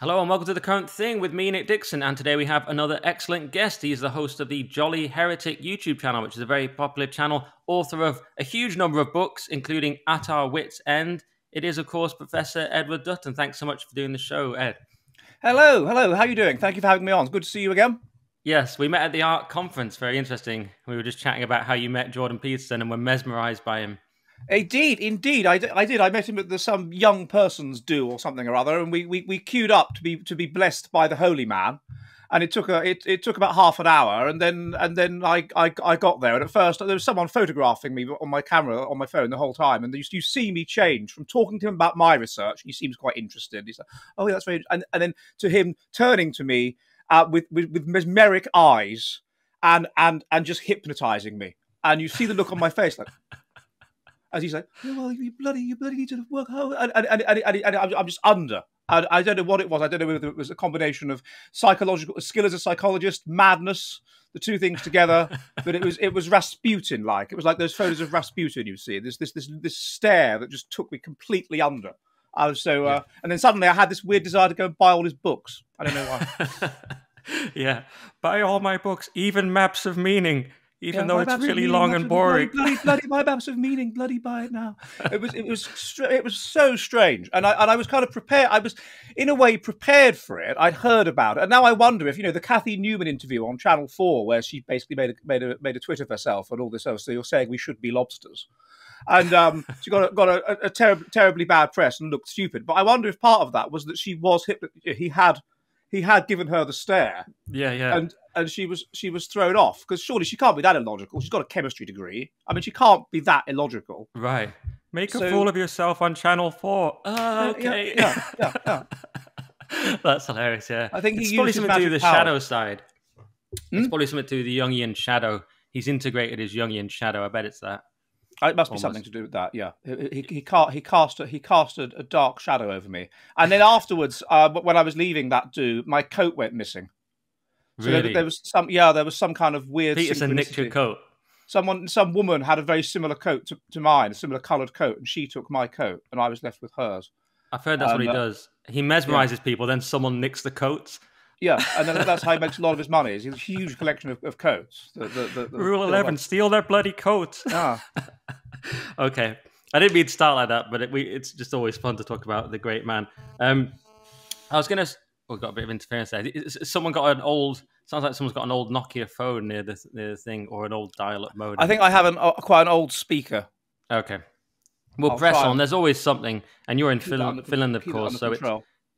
Hello and welcome to The Current Thing with me, Nick Dixon. And today we have another excellent guest. He's the host of the Jolly Heretic YouTube channel, which is a very popular channel, author of a huge number of books, including At Our Wits' End. It is, of course, Professor Edward Dutton. Thanks so much for doing the show, Ed. Hello, hello. How are you doing? Thank you for having me on. It's good to see you again. Yes, we met at the ARC conference. Very interesting. We were just chatting about how you met Jordan Peterson and were mesmerized by him. Indeed, indeed, I, I did. I met him at the some young persons do or something or other, and we, we, we queued up to be to be blessed by the holy man. And it took a it, it took about half an hour, and then and then I, I I got there. And at first, there was someone photographing me on my camera on my phone the whole time, and you, you see me change from talking to him about my research. He seems quite interested. He's like, "Oh, yeah, that's very," and and then to him turning to me uh, with, with with mesmeric eyes and and and just hypnotizing me. And you see the look on my face, like as he's like, oh, well, you bloody, you bloody need to work hard, and, and, and, and, and I'm just under. I, I don't know what it was. I don't know whether it was a combination of psychological skill as a psychologist, madness, the two things together. but it was it was Rasputin like. It was like those photos of Rasputin you see. This this this this stare that just took me completely under. I was so, uh, yeah. and then suddenly I had this weird desire to go and buy all his books. I don't know why. yeah, buy all my books, even maps of meaning even yeah, though it's really long and boring. Bloody, bloody, bloody, my maps of meaning, bloody buy it now. It was, it was, it was so strange, and I and I was kind of prepared. I was, in a way, prepared for it. I'd heard about it, and now I wonder if you know the Cathy Newman interview on Channel Four, where she basically made a made a made a tweet of herself and all this. So you're saying we should be lobsters, and um, she got a, got a, a terrib- terribly bad press and looked stupid. But I wonder if part of that was that she was hip. He had he had given her the stare. Yeah, yeah. And and she was she was thrown off because surely she can't be that illogical. She's got a chemistry degree. I mean, she can't be that illogical. Right. Make so, a fool of yourself on Channel Four. Oh, okay. Yeah, yeah, yeah. yeah. That's hilarious. Yeah. I think it's probably something to do with the power. shadow side. Hmm? It's probably something to do with the Jungian shadow. He's integrated his Jungian shadow. I bet it's that. It must be Almost. something to do with that. Yeah, he he, he, cast, he cast a, he cast a, a, dark shadow over me, and then afterwards, uh, when I was leaving that do, my coat went missing. So really? there, there, was some, yeah, there was some kind of weird. Peterson nicked your coat. Someone, some woman had a very similar coat to, to mine, a similar coloured coat, and she took my coat, and I was left with hers. I've heard that's what he uh, does. He mesmerizes yeah. people, then someone nicks the coats. Yeah, and that's how he makes a lot of his money. He's a huge collection of, of coats. The, the, the, Rule eleven: steal their bloody coats. Ah. okay, I didn't mean to start like that, but it, we, it's just always fun to talk about the great man. Um, I was gonna. we oh, got a bit of interference there. Someone got an old. Sounds like someone's got an old Nokia phone near the near the thing, or an old dial-up modem. I think I have an uh, quite an old speaker. Okay, we'll I'll press on. There's always something, and you're in Finland, Finland, of course, so it's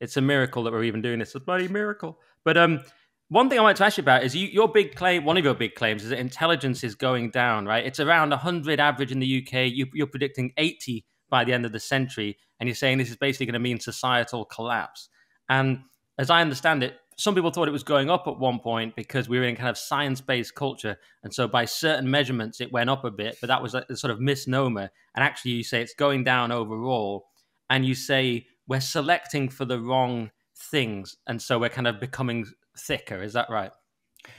it's a miracle that we're even doing this. It's a bloody miracle. But um, one thing I wanted to ask you about is you, your big claim. One of your big claims is that intelligence is going down. Right? It's around 100 average in the UK. You, you're predicting 80 by the end of the century, and you're saying this is basically going to mean societal collapse. And as I understand it, some people thought it was going up at one point because we were in kind of science-based culture, and so by certain measurements it went up a bit, but that was a, a sort of misnomer. And actually, you say it's going down overall, and you say we're selecting for the wrong things, and so we're kind of becoming thicker. Is that right?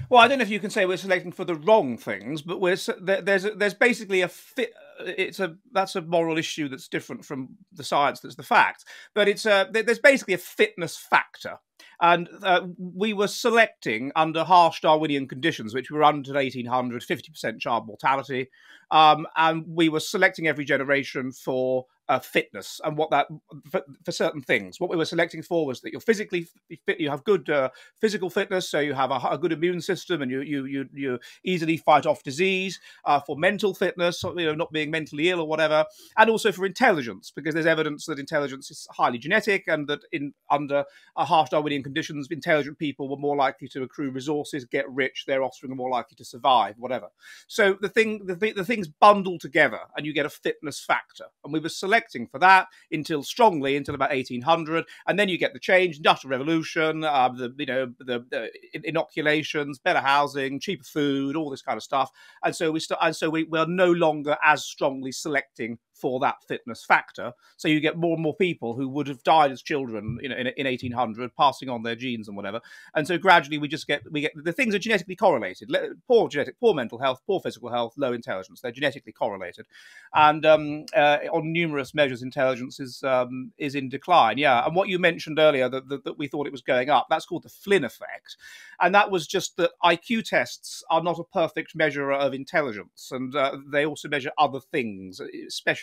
Well, I don't know if you can say we're selecting for the wrong things, but we're there's there's basically a fit. It's a that's a moral issue that's different from the science that's the fact. But it's a there's basically a fitness factor, and uh, we were selecting under harsh Darwinian conditions, which were under 1800, 50% child mortality, um, and we were selecting every generation for uh, fitness and what that for, for, certain things. What we were selecting for was that you're physically fit, you have good uh, physical fitness, so you have a, a, good immune system, and you you you you easily fight off disease. Uh, for mental fitness, you know, not being mentally ill or whatever, and also for intelligence, because there's evidence that intelligence is highly genetic, and that in under a harsh Darwinian conditions, intelligent people were more likely to accrue resources, get rich, their offspring are more likely to survive, whatever. So the thing the, the things bundle together, and you get a fitness factor, and we were selecting for that until strongly until about 1800, and then you get the change, industrial revolution, uh, the you know the, the, inoculations, better housing, cheaper food, all this kind of stuff, and so we st- and so we, we are no longer as strongly selecting for that fitness factor. So you get more and more people who would have died as children you know, in, in 1800, passing on their genes and whatever. And so gradually we just get we get the things are genetically correlated. Poor genetic, poor mental health, poor physical health, low intelligence. They're genetically correlated, and um, uh, on numerous measures, intelligence is um, is in decline. Yeah, and what you mentioned earlier that, that, that we thought it was going up. That's called the Flynn effect, and that was just that IQ tests are not a perfect measure of intelligence, and uh, they also measure other things, uh,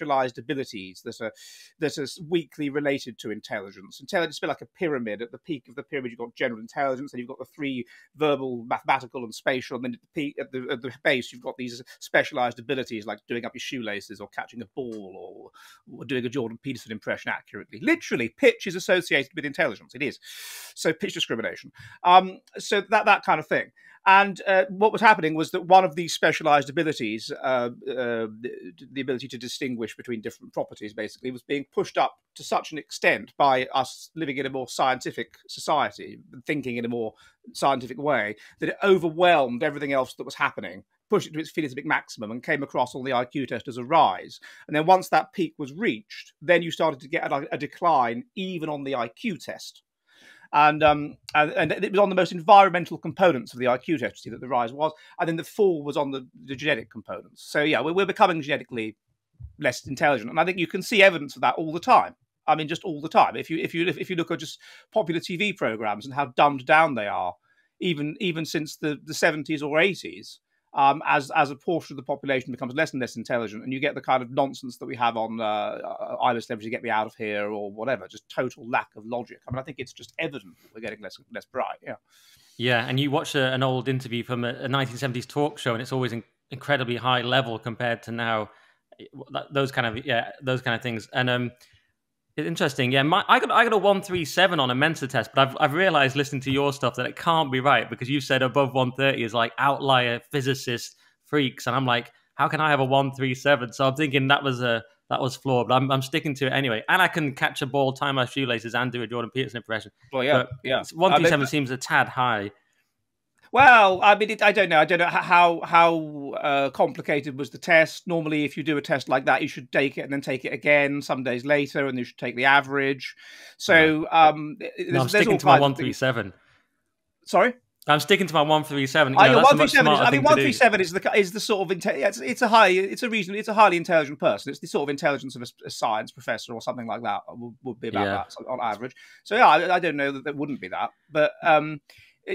specialized abilities that are that are weakly related to intelligence. Intelligence is a bit like a pyramid. At the peak of the pyramid, you've got general intelligence, and you've got the three verbal, mathematical, and spatial. And then at the peak, at the, at the base, you've got these specialized abilities like doing up your shoelaces or catching a ball or, or doing a Jordan Peterson impression accurately. Literally, pitch is associated with intelligence. It is. So pitch discrimination. Um, so that that kind of thing. And uh, what was happening was that one of these specialized abilities, uh, uh, the, the, ability to distinguish between different properties, basically, was being pushed up to such an extent by us living in a more scientific society, thinking in a more scientific way, that it overwhelmed everything else that was happening pushed it to its phenotypic maximum and came across on the IQ test as a rise. And then once that peak was reached, then you started to get a, a decline even on the IQ test and um, and, it was on the most environmental components of the IQ test that the rise was, and then the fall was on the, the genetic components. So yeah, we're, we're becoming genetically less intelligent, and I think you can see evidence of that all the time. I mean, just all the time. If you if you if you look at just popular TV programs and how dumbed down they are, even even since the the seventies or eighties, um, as as a portion of the population becomes less and less intelligent, and you get the kind of nonsense that we have on uh, uh either celebrity get me out of here or whatever, just total lack of logic. I mean, I think it's just evident we're getting less less bright. Yeah. Yeah, and you watch a, an old interview from a, a 1970s talk show, and it's always in, incredibly high level compared to now. Those kind of yeah, those kind of things, and um, Interesting. Yeah, my, I got I got a one three seven on a Mensa test, but I've I've realized listening to your stuff that it can't be right because you said above one thirty is like outlier physicist freaks, and I'm like, how can I have a one three seven? So I'm thinking that was a that was flawed, but I'm I'm sticking to it anyway. And I can catch a ball, tie my shoelaces, and do a Jordan Peterson impression. Well, yeah, but yeah. One three seven seems a tad high. Well, I mean, it, I don't know. I don't know how how uh, complicated was the test. Normally, if you do a test like that, you should take it and then take it again some days later, and you should take the average. So, um, there's, no, I'm sticking to my one three seven. Sorry. I'm sticking to my one three seven. You know, one three seven. I mean, one three seven is the is the sort of it's, it's a high it's a reason it's a highly intelligent person. It's the sort of intelligence of a, a science professor or something like that would, would be about yeah. that on average. So yeah, I, I, don't know that it wouldn't be that, but um,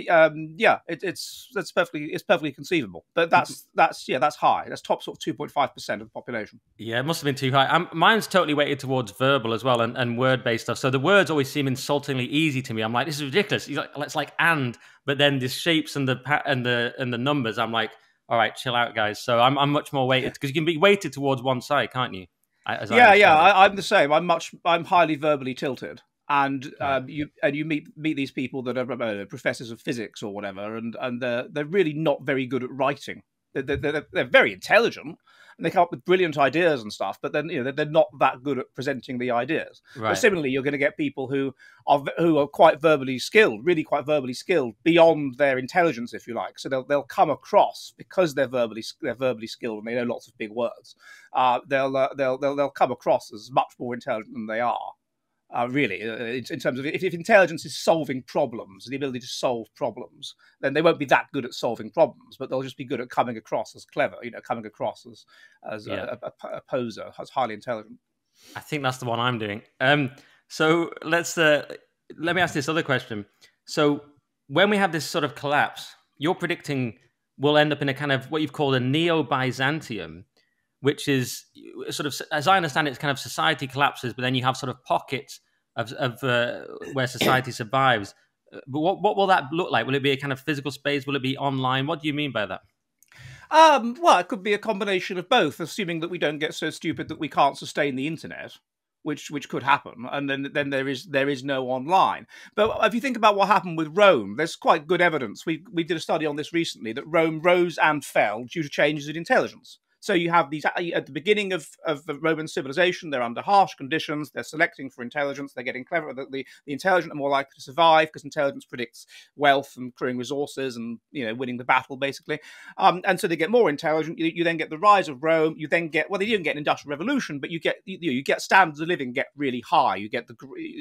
um, yeah, it, it's that's perfectly it's perfectly conceivable. But that's that's yeah, that's high. That's top sort of two point five percent of the population. Yeah, it must have been too high. I'm, mine's totally weighted towards verbal as well and, and word based stuff. So the words always seem insultingly easy to me. I'm like, this is ridiculous. He's Like, it's like and, but then the shapes and the and the and the numbers. I'm like, all right, chill out, guys. So I'm I'm much more weighted because you can be weighted towards one side, can't you? yeah, yeah, I, I'm the same. I'm much I'm highly verbally tilted and um, you and you meet meet these people that are uh, professors of physics or whatever, and and they're they're really not very good at writing. They're, they're, they're very intelligent and they come up with brilliant ideas and stuff, but then you know they're not that good at presenting the ideas. Right. But similarly, you're going to get people who are who are quite verbally skilled, really quite verbally skilled beyond their intelligence, if you like. So they'll they'll come across because they're verbally they're verbally skilled and they know lots of big words. Uh, they'll, uh, they'll they'll they'll come across as much more intelligent than they are uh, really, uh, in, in, terms of if, if, intelligence is solving problems, the ability to solve problems, then they won't be that good at solving problems, but they'll just be good at coming across as clever, you know, coming across as as yeah. a, a, a, poser, as highly intelligent. I think that's the one I'm doing. Um, so let's uh, let me ask this other question. So when we have this sort of collapse, you're predicting we'll end up in a kind of what you've called a neo Byzantium which is sort of, as I understand it, it's kind of society collapses, but then you have sort of pockets of, of uh, where society survives. Uh, but what, what will that look like? Will it be a kind of physical space? Will it be online? What do you mean by that? Um, well, it could be a combination of both, assuming that we don't get so stupid that we can't sustain the internet, which which could happen, and then then there is there is no online. But if you think about what happened with Rome, there's quite good evidence. We we did a study on this recently that Rome rose and fell due to changes in intelligence. So you have these at the beginning of, of the Roman civilization, they're under harsh conditions. They're selecting for intelligence. They're getting clever. The, the, the intelligent are more likely to survive because intelligence predicts wealth and accruing resources and you know winning the battle basically. Um, and so they get more intelligent. You, you, then get the rise of Rome. You then get well, they didn't get an industrial revolution, but you get you, you get standards of living get really high. You get the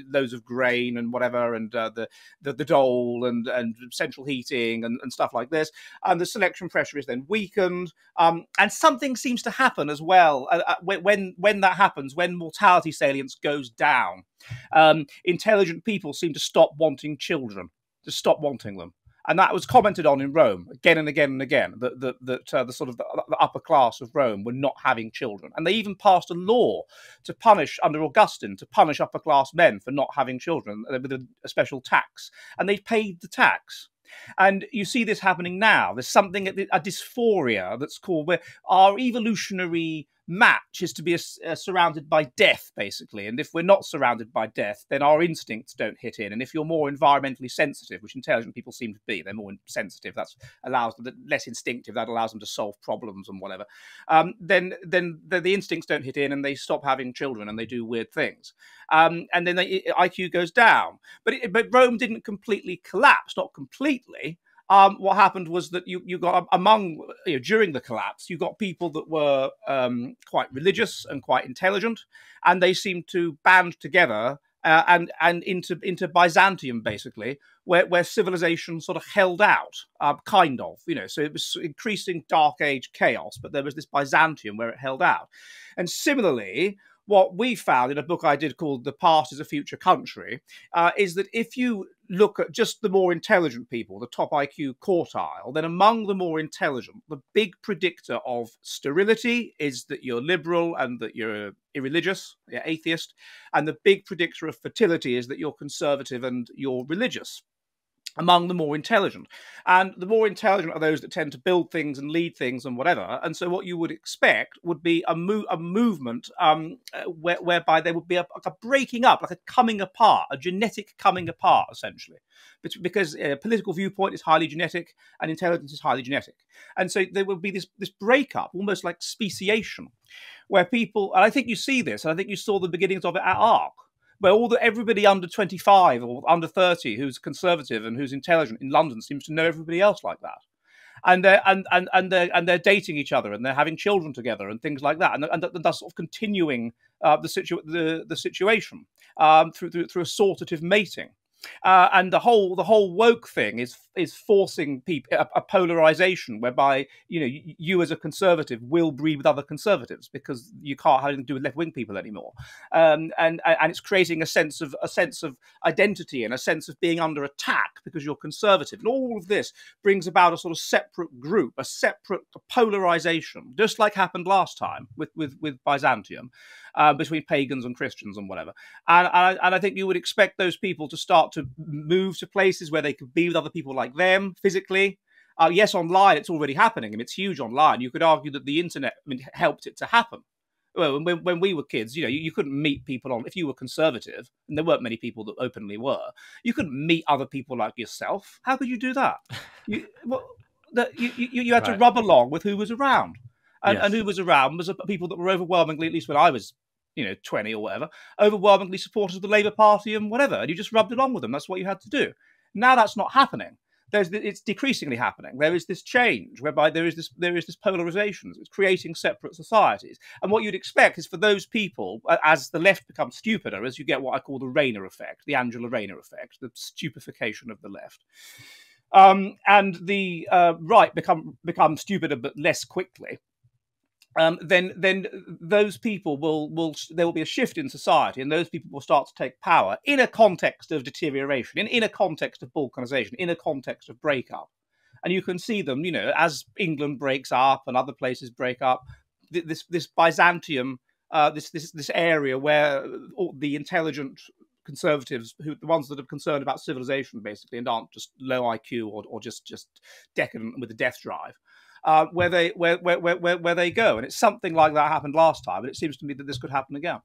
loads of grain and whatever, and uh, the, the the dole and and central heating and, and stuff like this. And the selection pressure is then weakened. Um, and something seems to happen as well uh, uh when when that happens, when mortality salience goes down. Um, intelligent people seem to stop wanting children, to stop wanting them and that was commented on in Rome again and again and again. That that, that uh, the sort of the, the, upper class of Rome were not having children, and they even passed a law to punish under Augustine to punish upper class men for not having children uh, with a special tax, and they paid the tax. And you see this happening now. There's something, a dysphoria that's called where our evolutionary match is to be uh, surrounded by death, basically. And if we're not surrounded by death, then our instincts don't hit in. And if you're more environmentally sensitive, which intelligent people seem to be, they're more sensitive. That allows them less instinctive. That allows them to solve problems and whatever. Um, then, then the, the, instincts don't hit in, and they stop having children, and they do weird things. Um, and then the IQ goes down. But it, but Rome didn't completely collapse, not completely um, what happened was that you, you got among you know, during the collapse, you got people that were um, quite religious and quite intelligent, and they seemed to band together uh, and and into into Byzantium basically, where where civilization sort of held out, uh, kind of, you know. So it was increasing Dark Age chaos, but there was this Byzantium where it held out, and similarly, what we found in a book I did called The Past is a Future Country uh, is that if you look at just the more intelligent people, the top IQ quartile, then among the more intelligent, the big predictor of sterility is that you're liberal and that you're irreligious, you're atheist. And the big predictor of fertility is that you're conservative and you're religious among the more intelligent. And the more intelligent are those that tend to build things and lead things and whatever. And so what you would expect would be a, mo- a movement um, uh, where- whereby there would be a, a breaking up, like a coming apart, a genetic coming apart, essentially. Because a political viewpoint is highly genetic and intelligence is highly genetic. And so there would be this, this breakup, almost like speciation, where people, and I think you see this, and I think you saw the beginnings of it at ARC, where all the everybody under 25 or under 30 who's conservative and who's intelligent in London seems to know everybody else like that. And they're and, and, and they're and they're dating each other and they're having children together and things like that and, and, thus sort of continuing uh, the, situ- the the situation um, through, through through assortative mating. Uh, and the whole the whole woke thing is is forcing people a, a, polarization whereby you know you, you, as a conservative will breed with other conservatives because you can't have anything to do with left wing people anymore, um, and and it's creating a sense of a sense of identity and a sense of being under attack because you're conservative, and all of this brings about a sort of separate group, a separate polarization, just like happened last time with with with Byzantium uh, between pagans and Christians and whatever. And, and I, and I think you would expect those people to start to move to places where they could be with other people like them physically. Uh, yes, online it's already happening. Mean, it's huge online. You could argue that the internet I mean, helped it to happen. Well, when, when we were kids, you know, you, you, couldn't meet people on if you were conservative, and there weren't many people that openly were. You couldn't meet other people like yourself. How could you do that? you, well, that you, you, you had right. to rub along with who was around, and, yes. and who was around was people that were overwhelmingly, at least when I was you know, 20 or whatever, overwhelmingly supporters of the Labour Party and whatever. And you just rubbed along with them. That's what you had to do. Now that's not happening. There's, it's decreasingly happening. There is this change whereby there is this there is this polarization. It's creating separate societies. And what you'd expect is for those people, as the left becomes stupider, as you get what I call the Rayner effect, the Angela Rayner effect, the stupefaction of the left, um, and the uh, right become become stupider but less quickly um, then then those people will will there will be a shift in society, and those people will start to take power in a context of deterioration, in in a context of balkanization, in a context of breakup, and you can see them, you know, as England breaks up and other places break up, this this Byzantium, uh, this this this area where the intelligent conservatives who the ones that are concerned about civilization basically and aren't just low IQ or, or just just decadent with a death drive uh, where they where, where, where, where they go. And it's something like that happened last time, and it seems to me that this could happen again.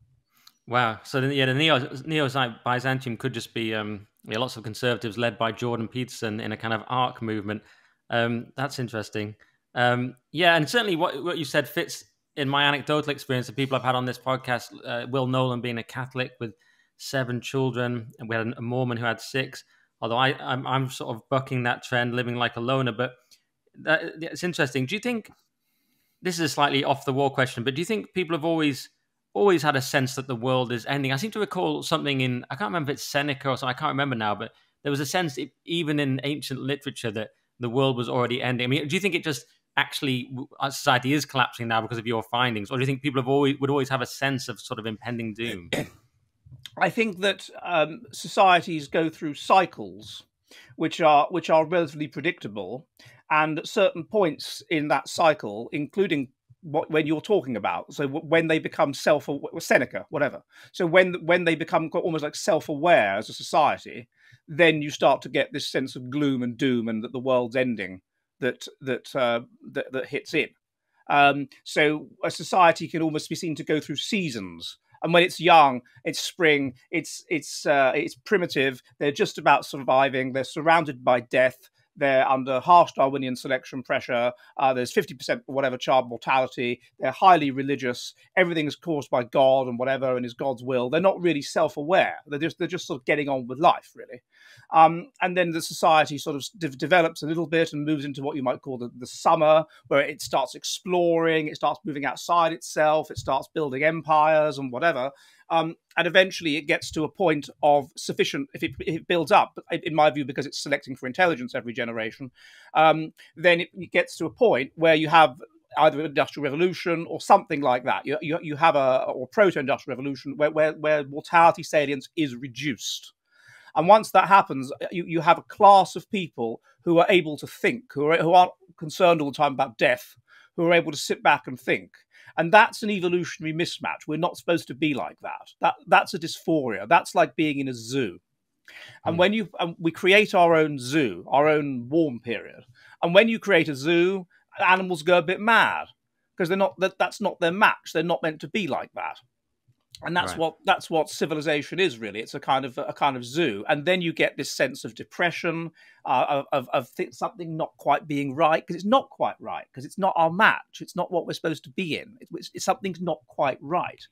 Wow. So yeah, the neo neo Byzantium could just be um, yeah, lots of conservatives led by Jordan Peterson in a kind of ARC movement. Um, that's interesting. Um, yeah, and certainly what what you said fits in my anecdotal experience. The people I've had on this podcast, uh, Will Nolan being a Catholic with seven children, and we had a Mormon who had six. Although I, I'm, I'm sort of bucking that trend, living like a loner. But that, it's interesting. Do you think this is a slightly off the wall question? But do you think people have always always had a sense that the world is ending? I seem to recall something in I can't remember if it's Seneca or something. I can't remember now, but there was a sense even in ancient literature that the world was already ending. I mean, do you think it just actually society is collapsing now because of your findings, or do you think people have always would always have a sense of sort of impending doom? I think that um, societies go through cycles, which are which are relatively predictable, and at certain points in that cycle, including what when you're talking about, so when they become self Seneca, whatever. So when when they become almost like self-aware as a society, then you start to get this sense of gloom and doom and that the world's ending that that uh, that, that hits in. Um, so a society can almost be seen to go through seasons and when it's young, it's spring, it's it's uh, it's primitive. They're just about surviving. They're surrounded by death. They're under harsh Darwinian selection pressure. Uh, there's 50% whatever child mortality. They're highly religious. Everything is caused by God and whatever and is God's will. They're not really self-aware. They're just they're just sort of getting on with life, really. Um, and then the society sort of de- develops a little bit and moves into what you might call the, the summer, where it starts exploring, it starts moving outside itself, it starts building empires and whatever. Um, and eventually it gets to a point of sufficient, if it, if it, builds up, in my view, because it's selecting for intelligence every generation, um, then it, gets to a point where you have either an industrial revolution or something like that. You, you, you have a or proto-industrial revolution where, where, where mortality salience is reduced. And once that happens, you, you have a class of people who are able to think, who, are, who aren't concerned all the time about death, who are able to sit back and think. And that's an evolutionary mismatch. We're not supposed to be like that. That that's a dysphoria. That's like being in a zoo. And mm. when you and we create our own zoo, our own warm period, and when you create a zoo, animals go a bit mad because they're not that, that's not their match. They're not meant to be like that and that's right. what that's what civilization is really. It's a kind of a kind of zoo. And then you get this sense of depression uh, of, of th- something not quite being right because it's not quite right because it's not our match. It's not what we're supposed to be in. It's, it's something's not quite right.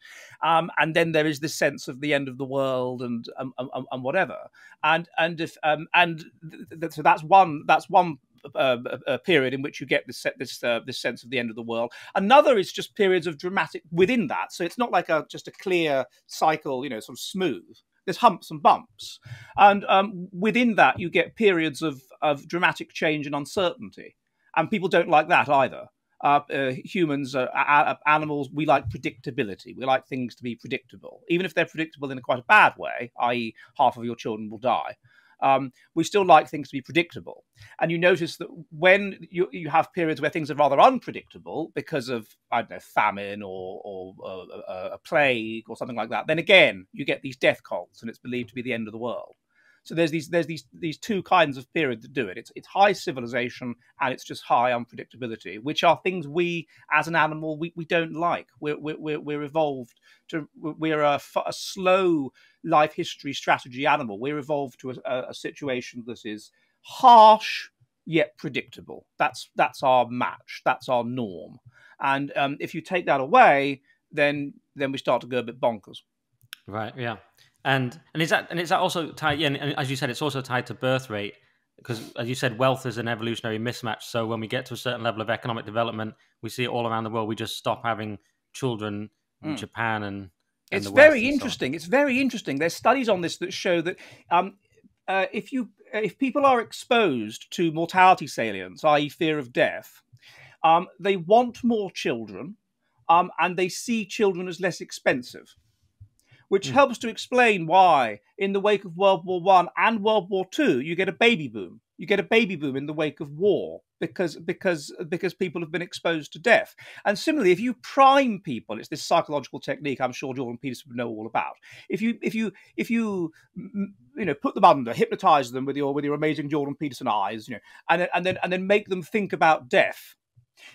Um, and then there is this sense of the end of the world and um, um, um and whatever. And and if um, and th- th- so that's one that's one uh, a period in which you get this this uh, this sense of the end of the world. Another is just periods of dramatic within that. So it's not like a just a clear cycle, you know, sort of smooth. There's humps and bumps, and um, within that you get periods of of dramatic change and uncertainty, and people don't like that either. Uh, uh, humans, uh, animals, we like predictability. We like things to be predictable, even if they're predictable in a quite a bad way, i.e., half of your children will die um, we still like things to be predictable. And you notice that when you, you have periods where things are rather unpredictable because of, I don't know, famine or, or uh, a plague or something like that, then again, you get these death cults and it's believed to be the end of the world. So there's these there's these these two kinds of period that do it. It's it's high civilization and it's just high unpredictability, which are things we as an animal we, we don't like. We're we're we're evolved to we're a, a slow life history strategy animal. We're evolved to a, a situation that is harsh yet predictable. That's that's our match. That's our norm. And um, if you take that away, then then we start to go a bit bonkers. Right. Yeah. And and is that and is that also tied? Yeah, and, as you said, it's also tied to birth rate because, as you said, wealth is an evolutionary mismatch. So when we get to a certain level of economic development, we see it all around the world. We just stop having children in mm. Japan and. and it's very interesting. So it's very interesting. There's studies on this that show that um, uh, if you if people are exposed to mortality salience, i.e., fear of death, um, they want more children, um, and they see children as less expensive which mm. helps to explain why, in the wake of World War One and World War Two, you get a baby boom. You get a baby boom in the wake of war because because because people have been exposed to death. And similarly, if you prime people, it's this psychological technique I'm sure Jordan Peterson would know all about. If you if you if you you know put them under, hypnotize them with your with your amazing Jordan Peterson eyes, you know, and and then and then make them think about death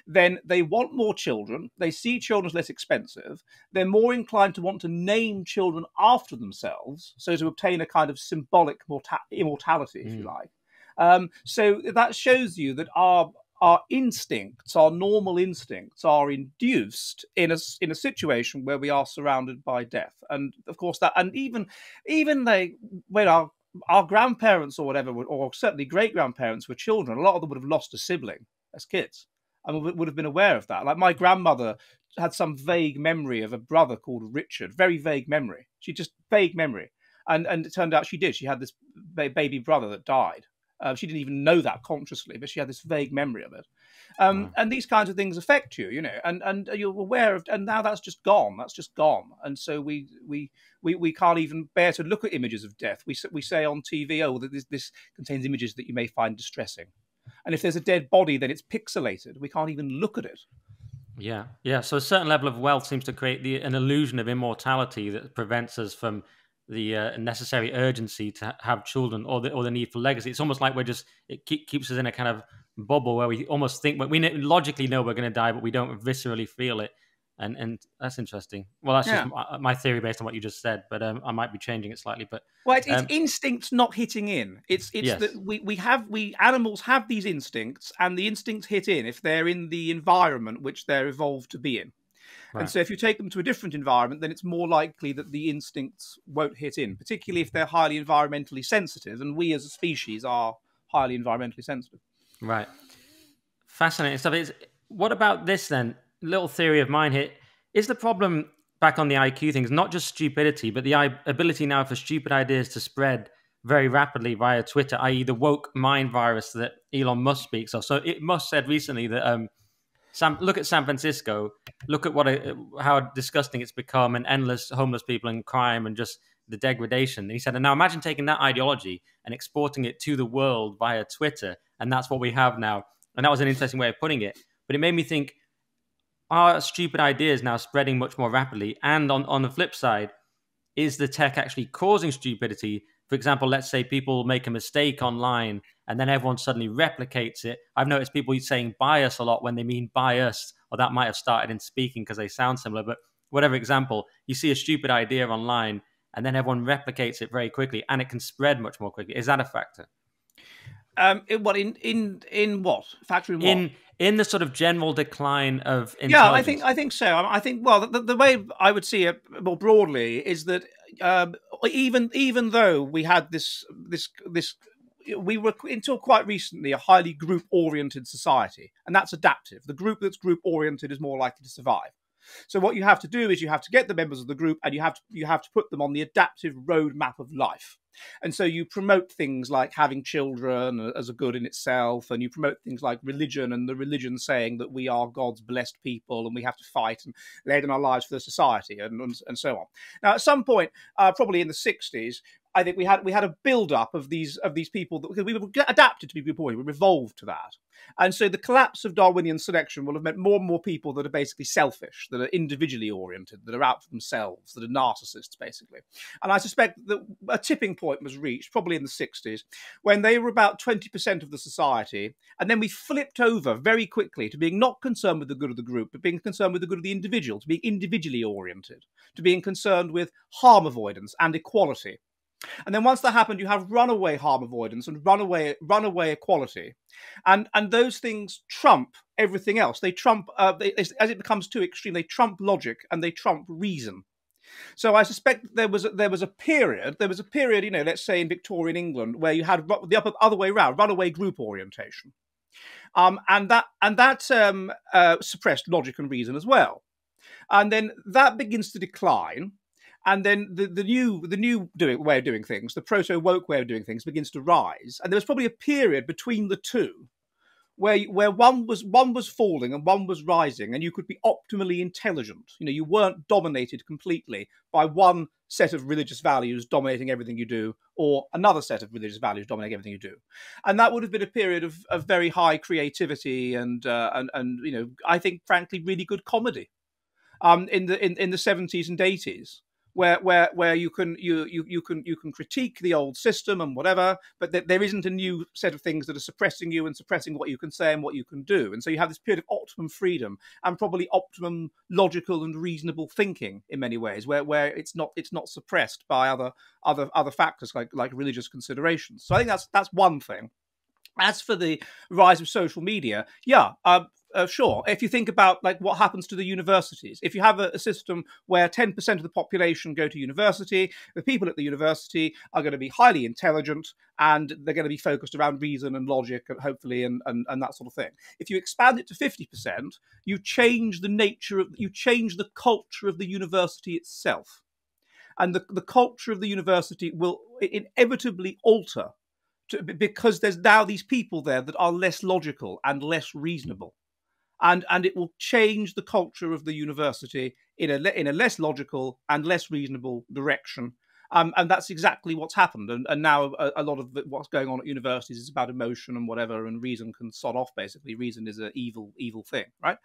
then they want more children. They see children as less expensive. They're more inclined to want to name children after themselves, so to obtain a kind of symbolic morta- immortality, if mm. you like. Um, so that shows you that our our instincts, our normal instincts, are induced in a in a situation where we are surrounded by death, and of course that, and even even they when our our grandparents or whatever, or certainly great grandparents were children, a lot of them would have lost a sibling as kids, and would have been aware of that. Like my grandmother had some vague memory of a brother called Richard, very vague memory. She just vague memory, and and it turned out she did. She had this baby brother that died. Uh, she didn't even know that consciously, but she had this vague memory of it. Um, wow. And these kinds of things affect you, you know, and and you're aware of. And now that's just gone. That's just gone. And so we we we, we can't even bear to look at images of death. We we say on TV, oh, this this contains images that you may find distressing. And if there's a dead body, then it's pixelated. We can't even look at it. Yeah, yeah. So a certain level of wealth seems to create the, an illusion of immortality that prevents us from the uh, necessary urgency to have children or the or the need for legacy. It's almost like we're just it keep, keeps us in a kind of bubble where we almost think we logically know we're going to die, but we don't viscerally feel it. And and that's interesting. Well, that's yeah. just my, theory based on what you just said, but um, I might be changing it slightly. But well, it's, um, it's instincts not hitting in. It's it's yes. that we we have we animals have these instincts, and the instincts hit in if they're in the environment which they're evolved to be in. Right. And so, if you take them to a different environment, then it's more likely that the instincts won't hit in, particularly if they're highly environmentally sensitive. And we as a species are highly environmentally sensitive. Right. Fascinating stuff. Is what about this then? Little theory of mine here. Is the problem back on the IQ things not just stupidity, but the ability now for stupid ideas to spread very rapidly via Twitter, i.e., the woke mind virus that Elon Musk speaks of? So it Musk said recently that um, San, look at San Francisco. Look at what a, how disgusting it's become, and endless homeless people and crime, and just the degradation. And he said, and now imagine taking that ideology and exporting it to the world via Twitter, and that's what we have now. And that was an interesting way of putting it. But it made me think: Are stupid ideas now spreading much more rapidly? And on on the flip side, is the tech actually causing stupidity? For example, let's say people make a mistake online and then everyone suddenly replicates it. I've noticed people saying bias a lot when they mean bias, or that might have started in speaking because they sound similar. But whatever example, you see a stupid idea online and then everyone replicates it very quickly and it can spread much more quickly. Is that a factor? Um, in what in in in what factor in what? In in the sort of general decline of yeah, I think I think so. I think well, the, the way I would see it more broadly is that um, even even though we had this this this we were until quite recently a highly group oriented society, and that's adaptive. The group that's group oriented is more likely to survive. So what you have to do is you have to get the members of the group and you have to you have to put them on the adaptive roadmap of life. And so you promote things like having children as a good in itself, and you promote things like religion and the religion saying that we are God's blessed people and we have to fight and lay down our lives for the society and, and, and so on. Now, at some point, uh, probably in the 60s, I think we had we had a build up of these of these people that we were adapted to be people. We evolved to that, and so the collapse of Darwinian selection will have meant more and more people that are basically selfish, that are individually oriented, that are out for themselves, that are narcissists, basically. And I suspect that a tipping point was reached probably in the sixties when they were about twenty percent of the society, and then we flipped over very quickly to being not concerned with the good of the group, but being concerned with the good of the individual, to being individually oriented, to being concerned with harm avoidance and equality and then once that happened, you have runaway harm avoidance and runaway runaway equality, and and those things trump everything else. They trump uh, they, as it becomes too extreme. They trump logic and they trump reason. So I suspect there was a, there was a period there was a period you know let's say in Victorian England where you had the upper, other way around runaway group orientation, um, and that and that um, uh, suppressed logic and reason as well, and then that begins to decline and then the, the new the new doing, way of doing things, the proto woke way of doing things, begins to rise. And there was probably a period between the two where where one was one was falling and one was rising, and you could be optimally intelligent. You know, you weren't dominated completely by one set of religious values dominating everything you do, or another set of religious values dominating everything you do. And that would have been a period of, of very high creativity and uh, and and you know, I think frankly, really good comedy. Um, in the in, in the seventies and eighties where where where you can you you you can you can critique the old system and whatever, but th- there isn't a new set of things that are suppressing you and suppressing what you can say and what you can do. And so you have this period of optimum freedom and probably optimum logical and reasonable thinking in many ways, where where it's not it's not suppressed by other other other factors like like religious considerations. So I think that's that's one thing. As for the rise of social media, yeah, uh, uh, sure. If you think about like what happens to the universities, if you have a, a system where 10% of the population go to university, the people at the university are going to be highly intelligent and they're going to be focused around reason and logic, and hopefully, and, and, and that sort of thing. If you expand it to 50%, you change the nature of, you change the culture of the university itself. And the, the culture of the university will inevitably alter to, because there's now these people there that are less logical and less reasonable and and it will change the culture of the university in a in a less logical and less reasonable direction. Um, and that's exactly what's happened. And, and now a, a, lot of what's going on at universities is about emotion and whatever, and reason can sod off. Basically, reason is an evil, evil thing, right?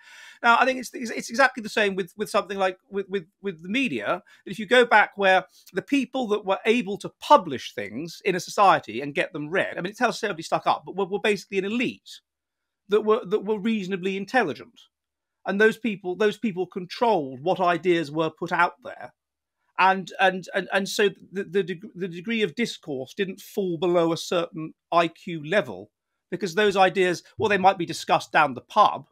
Now, I think it's it's exactly the same with with something like with with with the media. If you go back where the people that were able to publish things in a society and get them read, I mean, it's terribly stuck up, but we're basically an elite that were that were reasonably intelligent, and those people those people controlled what ideas were put out there, and and and and so the the, the degree of discourse didn't fall below a certain IQ level because those ideas, well, they might be discussed down the pub.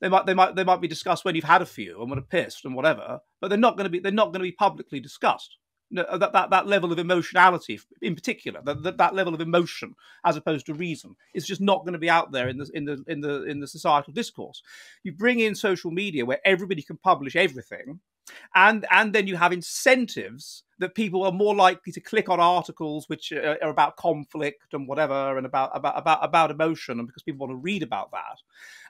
They might, they might, they might be discussed when you've had a few and when are pissed and whatever. But they're not going to be, they're not going to be publicly discussed. Uh, that, that, that level of emotionality in particular that, that, that level of emotion as opposed to reason is just not going to be out there in the in the in the in the societal discourse. You bring in social media where everybody can publish everything and and then you have incentives that people are more likely to click on articles which are, are about conflict and whatever and about about about about emotion and because people want to read about that.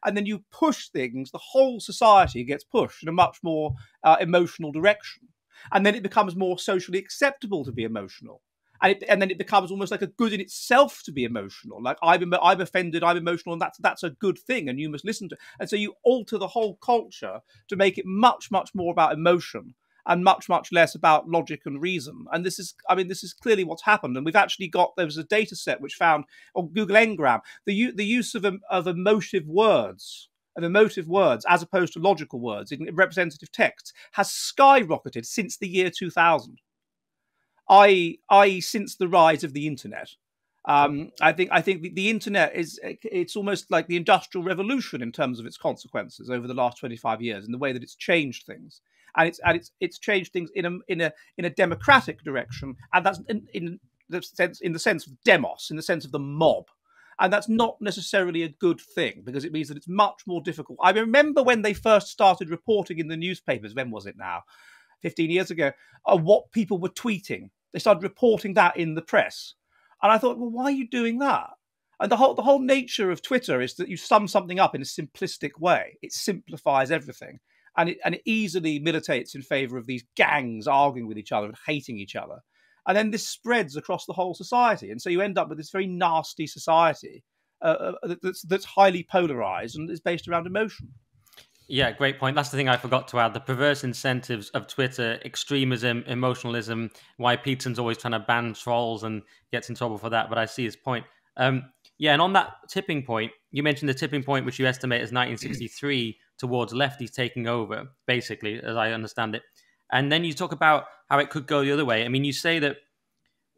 And then you push things the whole society gets pushed in a much more uh, emotional direction and then it becomes more socially acceptable to be emotional. And, it, and then it becomes almost like a good in itself to be emotional. Like I'm, I'm offended, I'm emotional, and that's that's a good thing, and you must listen to. And so you alter the whole culture to make it much, much more about emotion and much, much less about logic and reason. And this is, I mean, this is clearly what's happened. And we've actually got there was a data set which found on Google Ngram the the use of of emotive words of emotive words as opposed to logical words in representative texts has skyrocketed since the year 2000 i.e., i since the rise of the internet um, I think I think the, the, internet is it's almost like the industrial revolution in terms of its consequences over the last 25 years in the way that it's changed things and it's and it's it's changed things in a in a in a democratic direction and that's in, in the sense in the sense of demos in the sense of the mob and that's not necessarily a good thing because it means that it's much more difficult. I remember when they first started reporting in the newspapers, when was it now? 15 years ago, uh, what people were tweeting. They started reporting that in the press. And I thought, well, why are you doing that? And the whole the whole nature of Twitter is that you sum something up in a simplistic way. It simplifies everything. And it and it easily militates in favor of these gangs arguing with each other and hating each other and then this spreads across the whole society, and so you end up with this very nasty society uh, uh, that's that's highly polarized and is based around emotion. Yeah, great point. That's the thing I forgot to add. The perverse incentives of Twitter, extremism, emotionalism, why Peterson's always trying to ban trolls and gets in trouble for that. But I see his point. Um, yeah, and on that tipping point, you mentioned the tipping point, which you estimate is 1963 towards lefties taking over, basically, as I understand it. And then you talk about how it could go the other way. I mean, you say that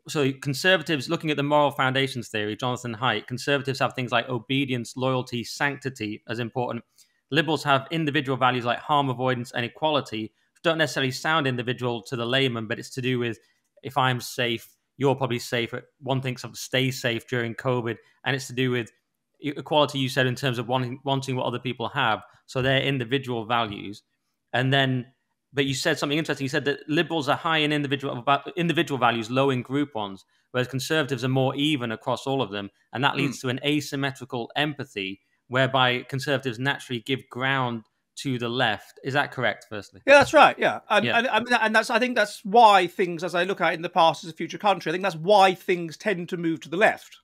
so conservatives looking at the moral foundations theory, Jonathan Haidt, conservatives have things like obedience, loyalty, sanctity as important. Liberals have individual values like harm avoidance and equality, don't necessarily sound individual to the layman, but it's to do with if I'm safe, you're probably safe. One thinks of stay safe during COVID, and it's to do with equality. You said in terms of wanting wanting what other people have, so they're individual values, and then but you said something interesting. You said that liberals are high in individual about individual values, low in group ones, whereas conservatives are more even across all of them, and that leads mm. to an asymmetrical empathy, whereby conservatives naturally give ground to the left. Is that correct? Firstly, yeah, that's right. Yeah, and, yeah. and, and, and that's I think that's why things, as I look at in the Past is a Future Country, I think that's why things tend to move to the left,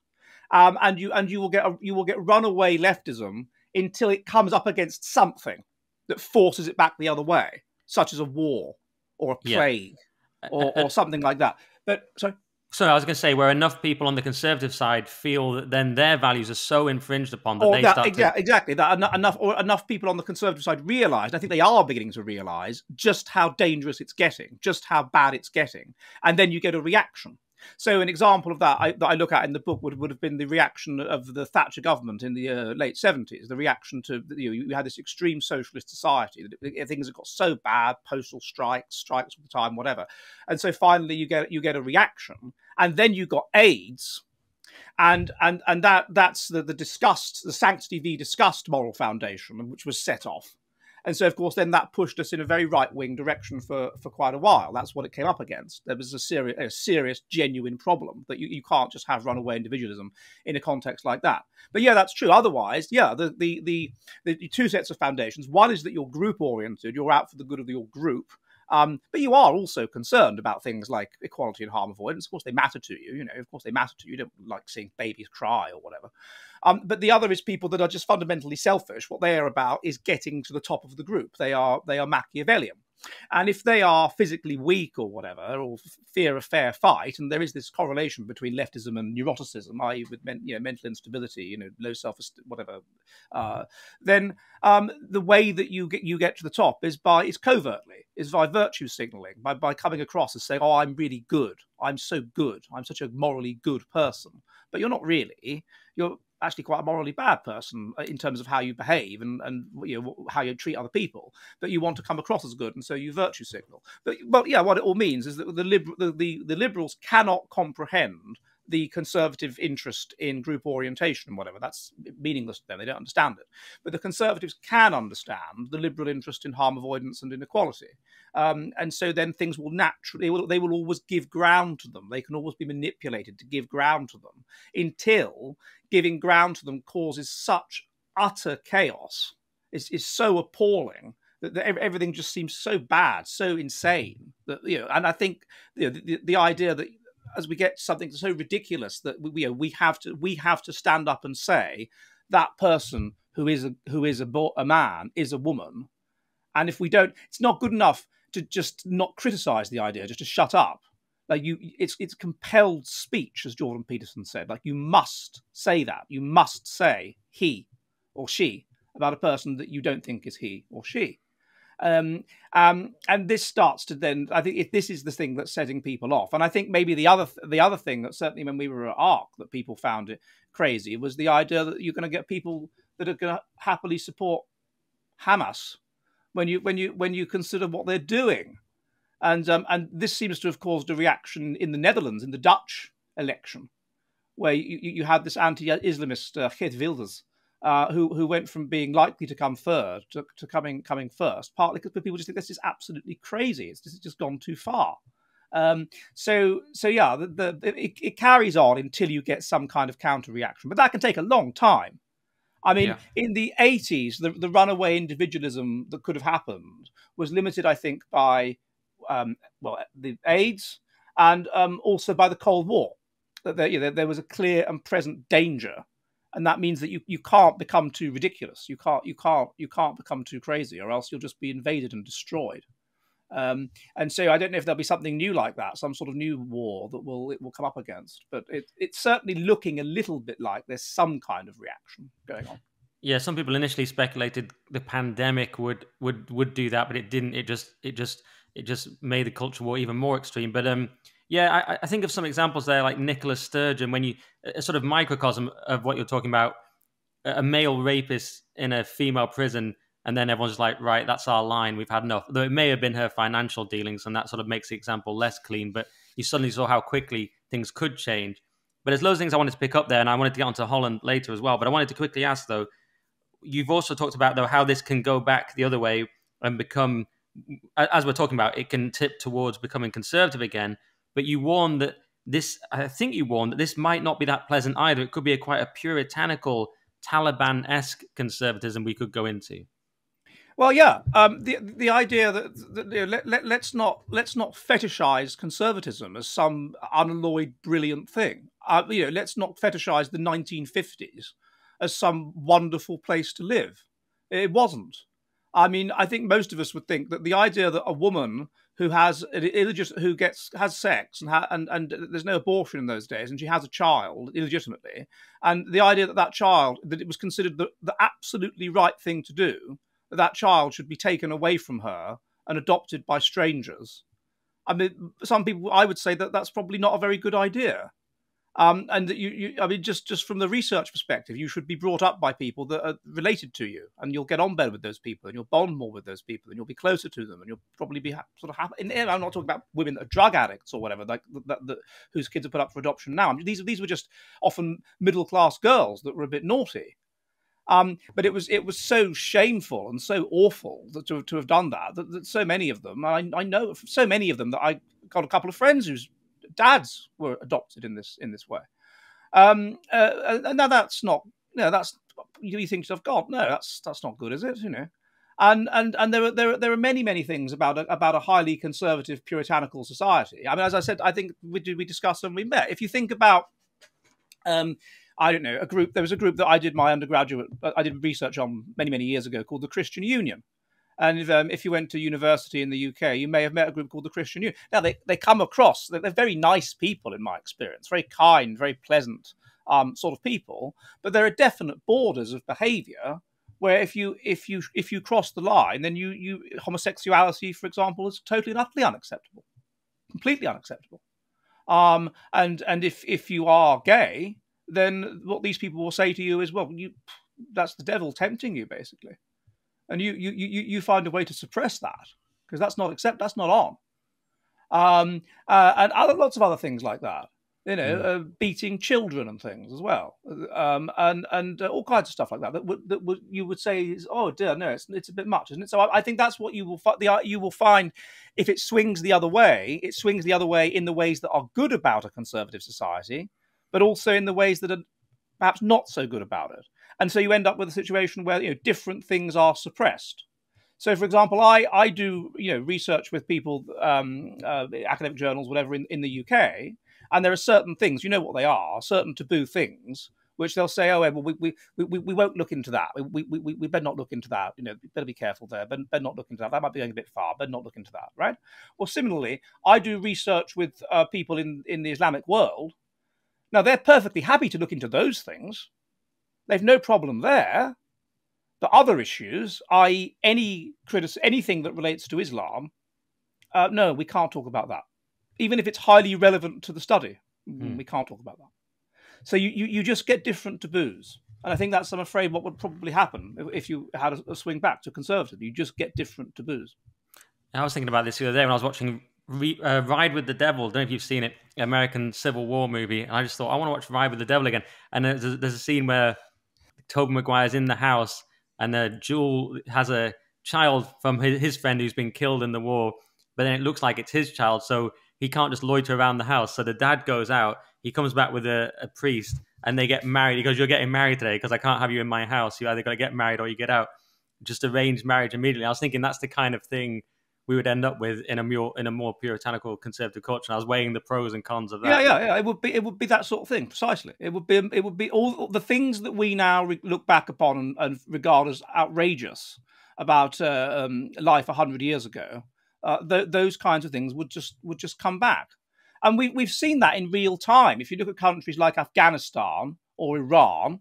um, and you and you will get a, you will get runaway leftism until it comes up against something that forces it back the other way such as a war or a plague yeah. or, or something like that. But sorry. So I was going to say, where enough people on the conservative side feel that then their values are so infringed upon that or they that, start to... exactly that enough or enough people on the conservative side realise. I think they are beginning to realise just how dangerous it's getting, just how bad it's getting, and then you get a reaction. So an example of that I, that I look at in the book would, would have been the reaction of the Thatcher government in the uh, late 70s, the reaction to, you know, you had this extreme socialist society. Things had got so bad, postal strikes, strikes all the time, whatever. And so finally you get, you get a reaction. And then you got AIDS, and and and that that's the the disgust, the sanctity v disgust moral foundation, which was set off. And so, of course, then that pushed us in a very right wing direction for, for quite a while. That's what it came up against. There was a serious, a serious, genuine problem that you, you can't just have runaway individualism in a context like that. But yeah, that's true. Otherwise, yeah, the the the, the two sets of foundations. One is that you're group oriented, you're out for the good of your group, um, but you are also concerned about things like equality and harm avoidance. Of course, they matter to you. You know, of course, they matter to you. You don't like seeing babies cry or whatever. Um, but the other is people that are just fundamentally selfish. What they are about is getting to the top of the group. They are they are Machiavellian. And if they are physically weak or whatever, or fear a fair fight, and there is this correlation between leftism and neuroticism, i.e., with men, you know, mental instability, you know, low self whatever, uh, then um, the way that you get you get to the top is by is covertly, is by virtue signaling, by by coming across as saying, "Oh, I'm really good. I'm so good. I'm such a morally good person." But you're not really. You're actually quite a morally bad person uh, in terms of how you behave and, and you know, how you treat other people, but you want to come across as good, and so you virtue signal. But, but yeah, what it all means is that the, liber- the, the, the liberals cannot comprehend the conservative interest in group orientation and whatever. That's meaningless to them. They don't understand it. But the conservatives can understand the liberal interest in harm avoidance and inequality. Um, and so then things will naturally, they will, they will always give ground to them. They can always be manipulated to give ground to them until giving ground to them causes such utter chaos, is, is so appalling that everything just seems so bad, so insane that you know. And I think you know, the, the idea that as we get something so ridiculous that we, you know, we have to we have to stand up and say that person who is a who is a, a man is a woman, and if we don't, it's not good enough to just not criticize the idea, just to shut up. Like you, it's it's compelled speech, as Jordan Peterson said. Like you must say that. You must say he or she about a person that you don't think is he or she. Um, um, and this starts to then, I think, if this is the thing that's setting people off, and I think maybe the other the other thing that certainly when we were at ARC that people found it crazy was the idea that you're going to get people that are going to happily support Hamas when you when you when you consider what they're doing, and um, and this seems to have caused a reaction in the Netherlands in the Dutch election, where you, you had this anti-Islamist uh, Geert Wilders uh, who who went from being likely to come third to, to coming coming first, partly because people just think this is absolutely crazy. It's just, it's just gone too far. Um, so so yeah, the, the it, it, carries on until you get some kind of counter reaction, but that can take a long time. I mean, yeah. in the 80s, the, the runaway individualism that could have happened was limited, I think, by um, well the AIDS and um, also by the Cold War. That there, you know, there was a clear and present danger and that means that you, you can't become too ridiculous. You can't you can't you can't become too crazy, or else you'll just be invaded and destroyed. Um, and so I don't know if there'll be something new like that, some sort of new war that will it will come up against. But it, it's certainly looking a little bit like there's some kind of reaction going on. Yeah, some people initially speculated the pandemic would would would do that, but it didn't. It just it just it just made the culture war even more extreme. But um, yeah, I, I, think of some examples there, like Nicola Sturgeon, when you a sort of microcosm of what you're talking about, a male rapist in a female prison, and then everyone's like, right, that's our line, we've had enough. Though it may have been her financial dealings, and that sort of makes the example less clean, but you suddenly saw how quickly things could change. But there's loads of things I wanted to pick up there, and I wanted to get onto Holland later as well. But I wanted to quickly ask though, you've also talked about though how this can go back the other way and become, as we're talking about, it can tip towards becoming conservative again but you warn that this, I think you warn that this might not be that pleasant either. It could be a quite a puritanical, Taliban esque conservatism we could go into. Well, yeah, um, the the idea that, that you know, let, let, let's not let's not fetishize conservatism as some unalloyed brilliant thing. Uh, you know, let's not fetishize the 1950s as some wonderful place to live. It wasn't. I mean, I think most of us would think that the idea that a woman who has illegit- who gets has sex and, ha- and and there's no abortion in those days, and she has a child illegitimately, and the idea that that child that it was considered the, the absolutely right thing to do, that that child should be taken away from her and adopted by strangers, I mean, some people, I would say that that's probably not a very good idea. Um, and you, you, I mean, just just from the research perspective, you should be brought up by people that are related to you, and you'll get on better with those people, and you'll bond more with those people, and you'll be closer to them, and you'll probably be ha- sort of happy. And I'm not talking about women that are drug addicts or whatever, like that, whose kids are put up for adoption now. I mean, these these were just often middle class girls that were a bit naughty. Um, but it was it was so shameful and so awful that to, to have done that, that, that so many of them, I, I know so many of them that I got a couple of friends whose dads were adopted in this in this way. Um, uh, now that's not, you know, that's you think of God, no, that's that's not good, is it? You know, and and and there are there are, there are many many things about a, about a highly conservative puritanical society. I mean, as I said, I think we did we discussed when we met. If you think about, um, I don't know, a group. There was a group that I did my undergraduate, I did research on many many years ago called the Christian Union, and if, um, if, you went to university in the UK, you may have met a group called the Christian Union. Now, they, they come across, they're, they're very nice people in my experience, very kind, very pleasant um, sort of people. But there are definite borders of behaviour where if you if you if you cross the line, then you you homosexuality, for example, is totally and utterly unacceptable, completely unacceptable. Um, and and if if you are gay, then what these people will say to you is, well, you that's the devil tempting you, basically and you you you you find a way to suppress that because that's not accept that's not on. Um, uh, and other lots of other things like that. You know, mm. uh, beating children and things as well, um, and and uh, all kinds of stuff like that. That would that would you would say is oh dear no, it's it's a bit much, isn't it? So I, I think that's what you will find. The you will find if it swings the other way, it swings the other way in the ways that are good about a conservative society, but also in the ways that are perhaps not so good about it and so you end up with a situation where you know different things are suppressed. So, for example, I I do you know research with people, um, uh, academic journals, whatever, in, in the UK, and there are certain things you know what they are, certain taboo things, which they'll say, oh, well, we we, we, we won't look into that. We, we, we, we better not look into that. You know, better be careful there. Better, better not look into that. That might be going a bit far. Better not look into that, right? Well, similarly, I do research with uh, people in in the Islamic world. Now, they're perfectly happy to look into those things They've no problem there. The other issues, i.e., any critic- anything that relates to Islam, uh, no, we can't talk about that. Even if it's highly relevant to the study, mm. we can't talk about that. So you, you, you just get different taboos. And I think that's, I'm afraid, what would probably happen if you had a, a swing back to conservative. You just get different taboos. I was thinking about this the other day when I was watching Re, uh, Ride with the Devil. I don't know if you've seen it, American Civil War movie. And I just thought I want to watch Ride with the Devil again. And there's a, there's a scene where Tobey Maguire's in the house, and uh, Jewel has a child from his, his friend who's been killed in the war, but then it looks like it's his child, so he can't just loiter around the house. So the dad goes out, he comes back with a, a priest, and they get married. He goes, "You're getting married today because I can't have you in my house. You either got to get married or you get out." Just arrange marriage immediately. I was thinking that's the kind of thing we would end up with in a more in a more puritanical conservative culture. And I was weighing the pros and cons of that. Yeah, yeah, yeah. It would be it would be that sort of thing precisely. It would be it would be all the things that we now re- look back upon and, and, regard as outrageous about uh, um, life hundred years ago. Uh, th- those kinds of things would just would just come back, and we we've seen that in real time. If you look at countries like Afghanistan or Iran,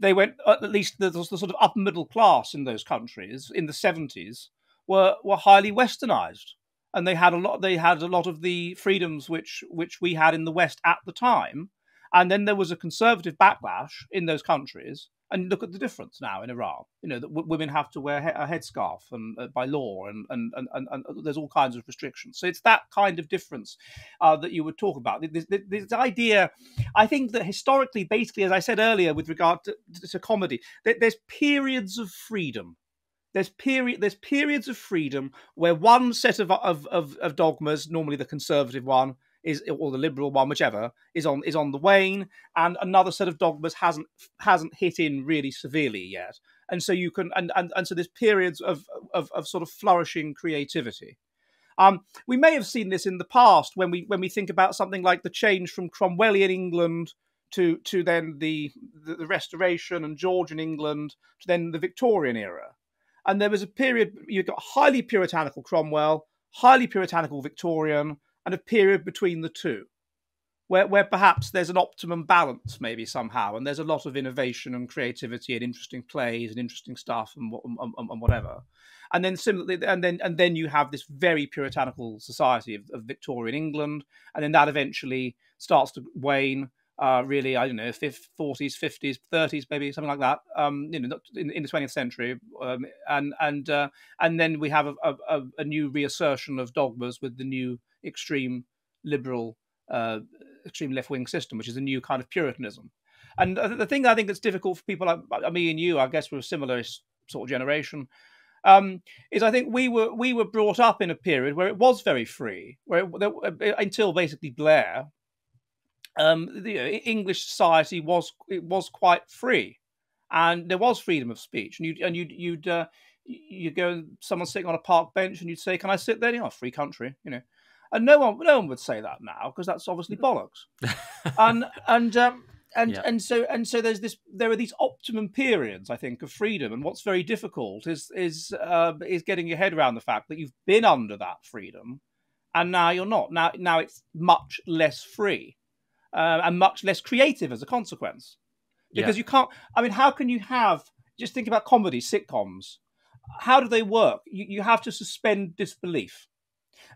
they went at least the, the sort of upper middle class in those countries in the seventies were were highly westernized and they had a lot they had a lot of the freedoms which which we had in the west at the time and then there was a conservative backlash in those countries and look at the difference now in Iran. You know that women have to wear a headscarf and uh, by law, and and, and and, and there's all kinds of restrictions. So it's that kind of difference uh, that you would talk about. This, this, this, idea, I think that historically, basically, as I said earlier, with regard to, to comedy, there's periods of freedom there's period there's periods of freedom where one set of, of, of, of dogmas, normally the conservative one, is or the liberal one, whichever, is on is on the wane, and another set of dogmas hasn't hasn't hit in really severely yet. And so you can and and, and so there's periods of, of, of sort of flourishing creativity. Um, we may have seen this in the past when we when we think about something like the change from Cromwellian England to to then the, the, the Restoration and Georgian England to then the Victorian era. And there was a period, you've got highly puritanical Cromwell, highly puritanical Victorian, and a period between the two. where where perhaps there's an optimum balance, maybe somehow, and there's a lot of innovation and creativity and interesting plays and interesting stuff and, and, and whatever. And then similarly, and then and then you have this very puritanical society of, of Victorian England, and then that eventually starts to wane uh, really, I don't know, 50s, 40s, 50s, 30s, maybe something like that. Um, you know, in, in the 20th century, um, and and uh, and then we have a, a, a, new reassertion of dogmas with the new extreme liberal, uh, extreme left wing system, which is a new kind of Puritanism. And the thing I think that's difficult for people like me and you, I guess, we're a similar sort of generation. Um, is I think we were we were brought up in a period where it was very free, where it, until basically Blair, um, the uh, English society was it was quite free, and there was freedom of speech. And you and you'd you'd uh, you go someone sitting on a park bench, and you'd say, "Can I sit there?" You know, free country, you know. And no one no one would say that now because that's obviously bollocks. and and um, and yeah. and so and so there's this there are these optimum periods I think of freedom and what's very difficult is is uh, is getting your head around the fact that you've been under that freedom and now you're not now now it's much less free uh, and much less creative as a consequence. Because yeah. you can't, I mean, how can you have, just think about comedy, sitcoms. How do they work? You, you have to suspend disbelief.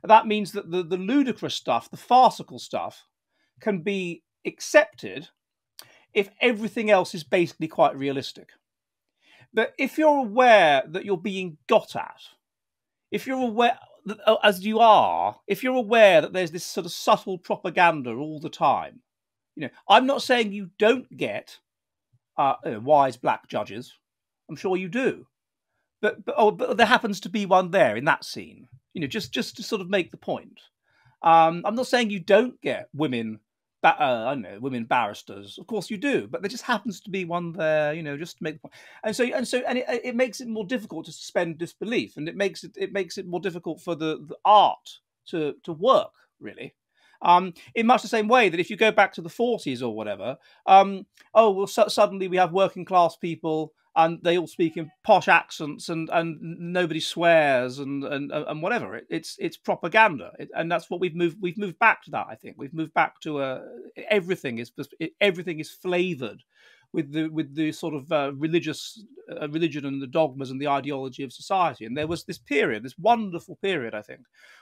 That means that the, the ludicrous stuff, the farcical stuff, can be accepted if everything else is basically quite realistic. But if you're aware that you're being got at, if you're aware, that, as you are, if you're aware that there's this sort of subtle propaganda all the time, you know, I'm not saying you don't get uh, wise black judges. I'm sure you do, but but, oh, but there happens to be one there in that scene. You know, just just to sort of make the point. Um, I'm not saying you don't get women. Ba- uh, I know women barristers. Of course you do, but there just happens to be one there. You know, just to make the point. And so and so and it, it makes it more difficult to suspend disbelief, and it makes it it makes it more difficult for the, the art to to work really. Um, in much the same way that if you go back to the 40s or whatever, um, oh, well, so- suddenly we have working class people and they all speak in posh accents and, and nobody swears and, and, and whatever. It, it's it's propaganda, it, and that's what we've moved. We've moved back to that. I think we've moved back to a everything is everything is flavored with the with the sort of uh, religious uh, religion and the dogmas and the ideology of society. And there was this period, this wonderful period, I think,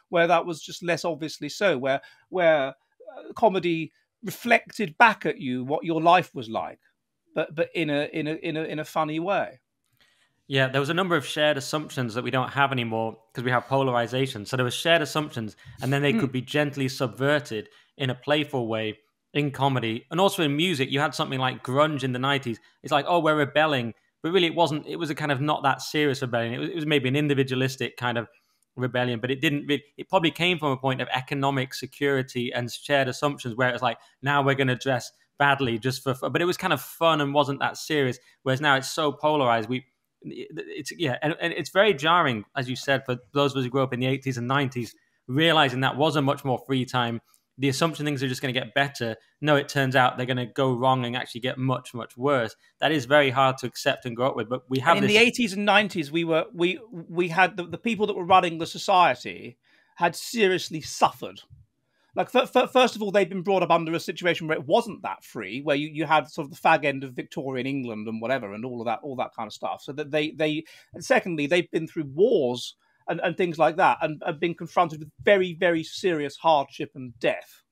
where that was just less obviously so, where where uh, comedy reflected back at you what your life was like, but but in a in a in a in a funny way. Yeah, there was a number of shared assumptions that we don't have anymore because we have polarization. So there were shared assumptions, and then they mm. could be gently subverted in a playful way in comedy and also in music. You had something like grunge in the '90s. It's like, oh, we're rebelling, but really, it wasn't. It was a kind of not that serious rebellion. It was, it was maybe an individualistic kind of rebellion, but it didn't. It, it probably came from a point of economic security and shared assumptions, where it was like, now we're going to dress badly just for, but it was kind of fun and wasn't that serious. Whereas now it's so polarized. We it's yeah, and, and, it's very jarring, as you said, for those of us who grew up in the 80s and 90s, realizing that was a much more free time the assumption things are just going to get better. No, it turns out they're going to go wrong and actually get much, much worse. That is very hard to accept and grow up with. But we have in this... the eighties and nineties, we were we we had the, the people that were running the society had seriously suffered. Like first of all, they'd been brought up under a situation where it wasn't that free, where you, you had sort of the fag end of Victorian England and whatever, and all of that, all that kind of stuff. So that they they, and secondly, they've been through wars and, and things like that, and, and been confronted with very very serious hardship and death.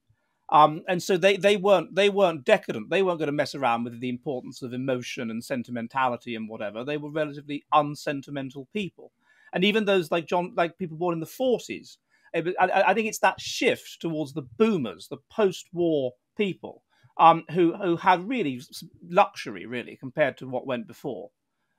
Um, and so they, they weren't they weren't decadent. They weren't going to mess around with the importance of emotion and sentimentality and whatever. They were relatively unsentimental people. And even those like John, like people born in the forties, I, think it's that shift towards the boomers, the post-war people, um, who who had really luxury, really compared to what went before.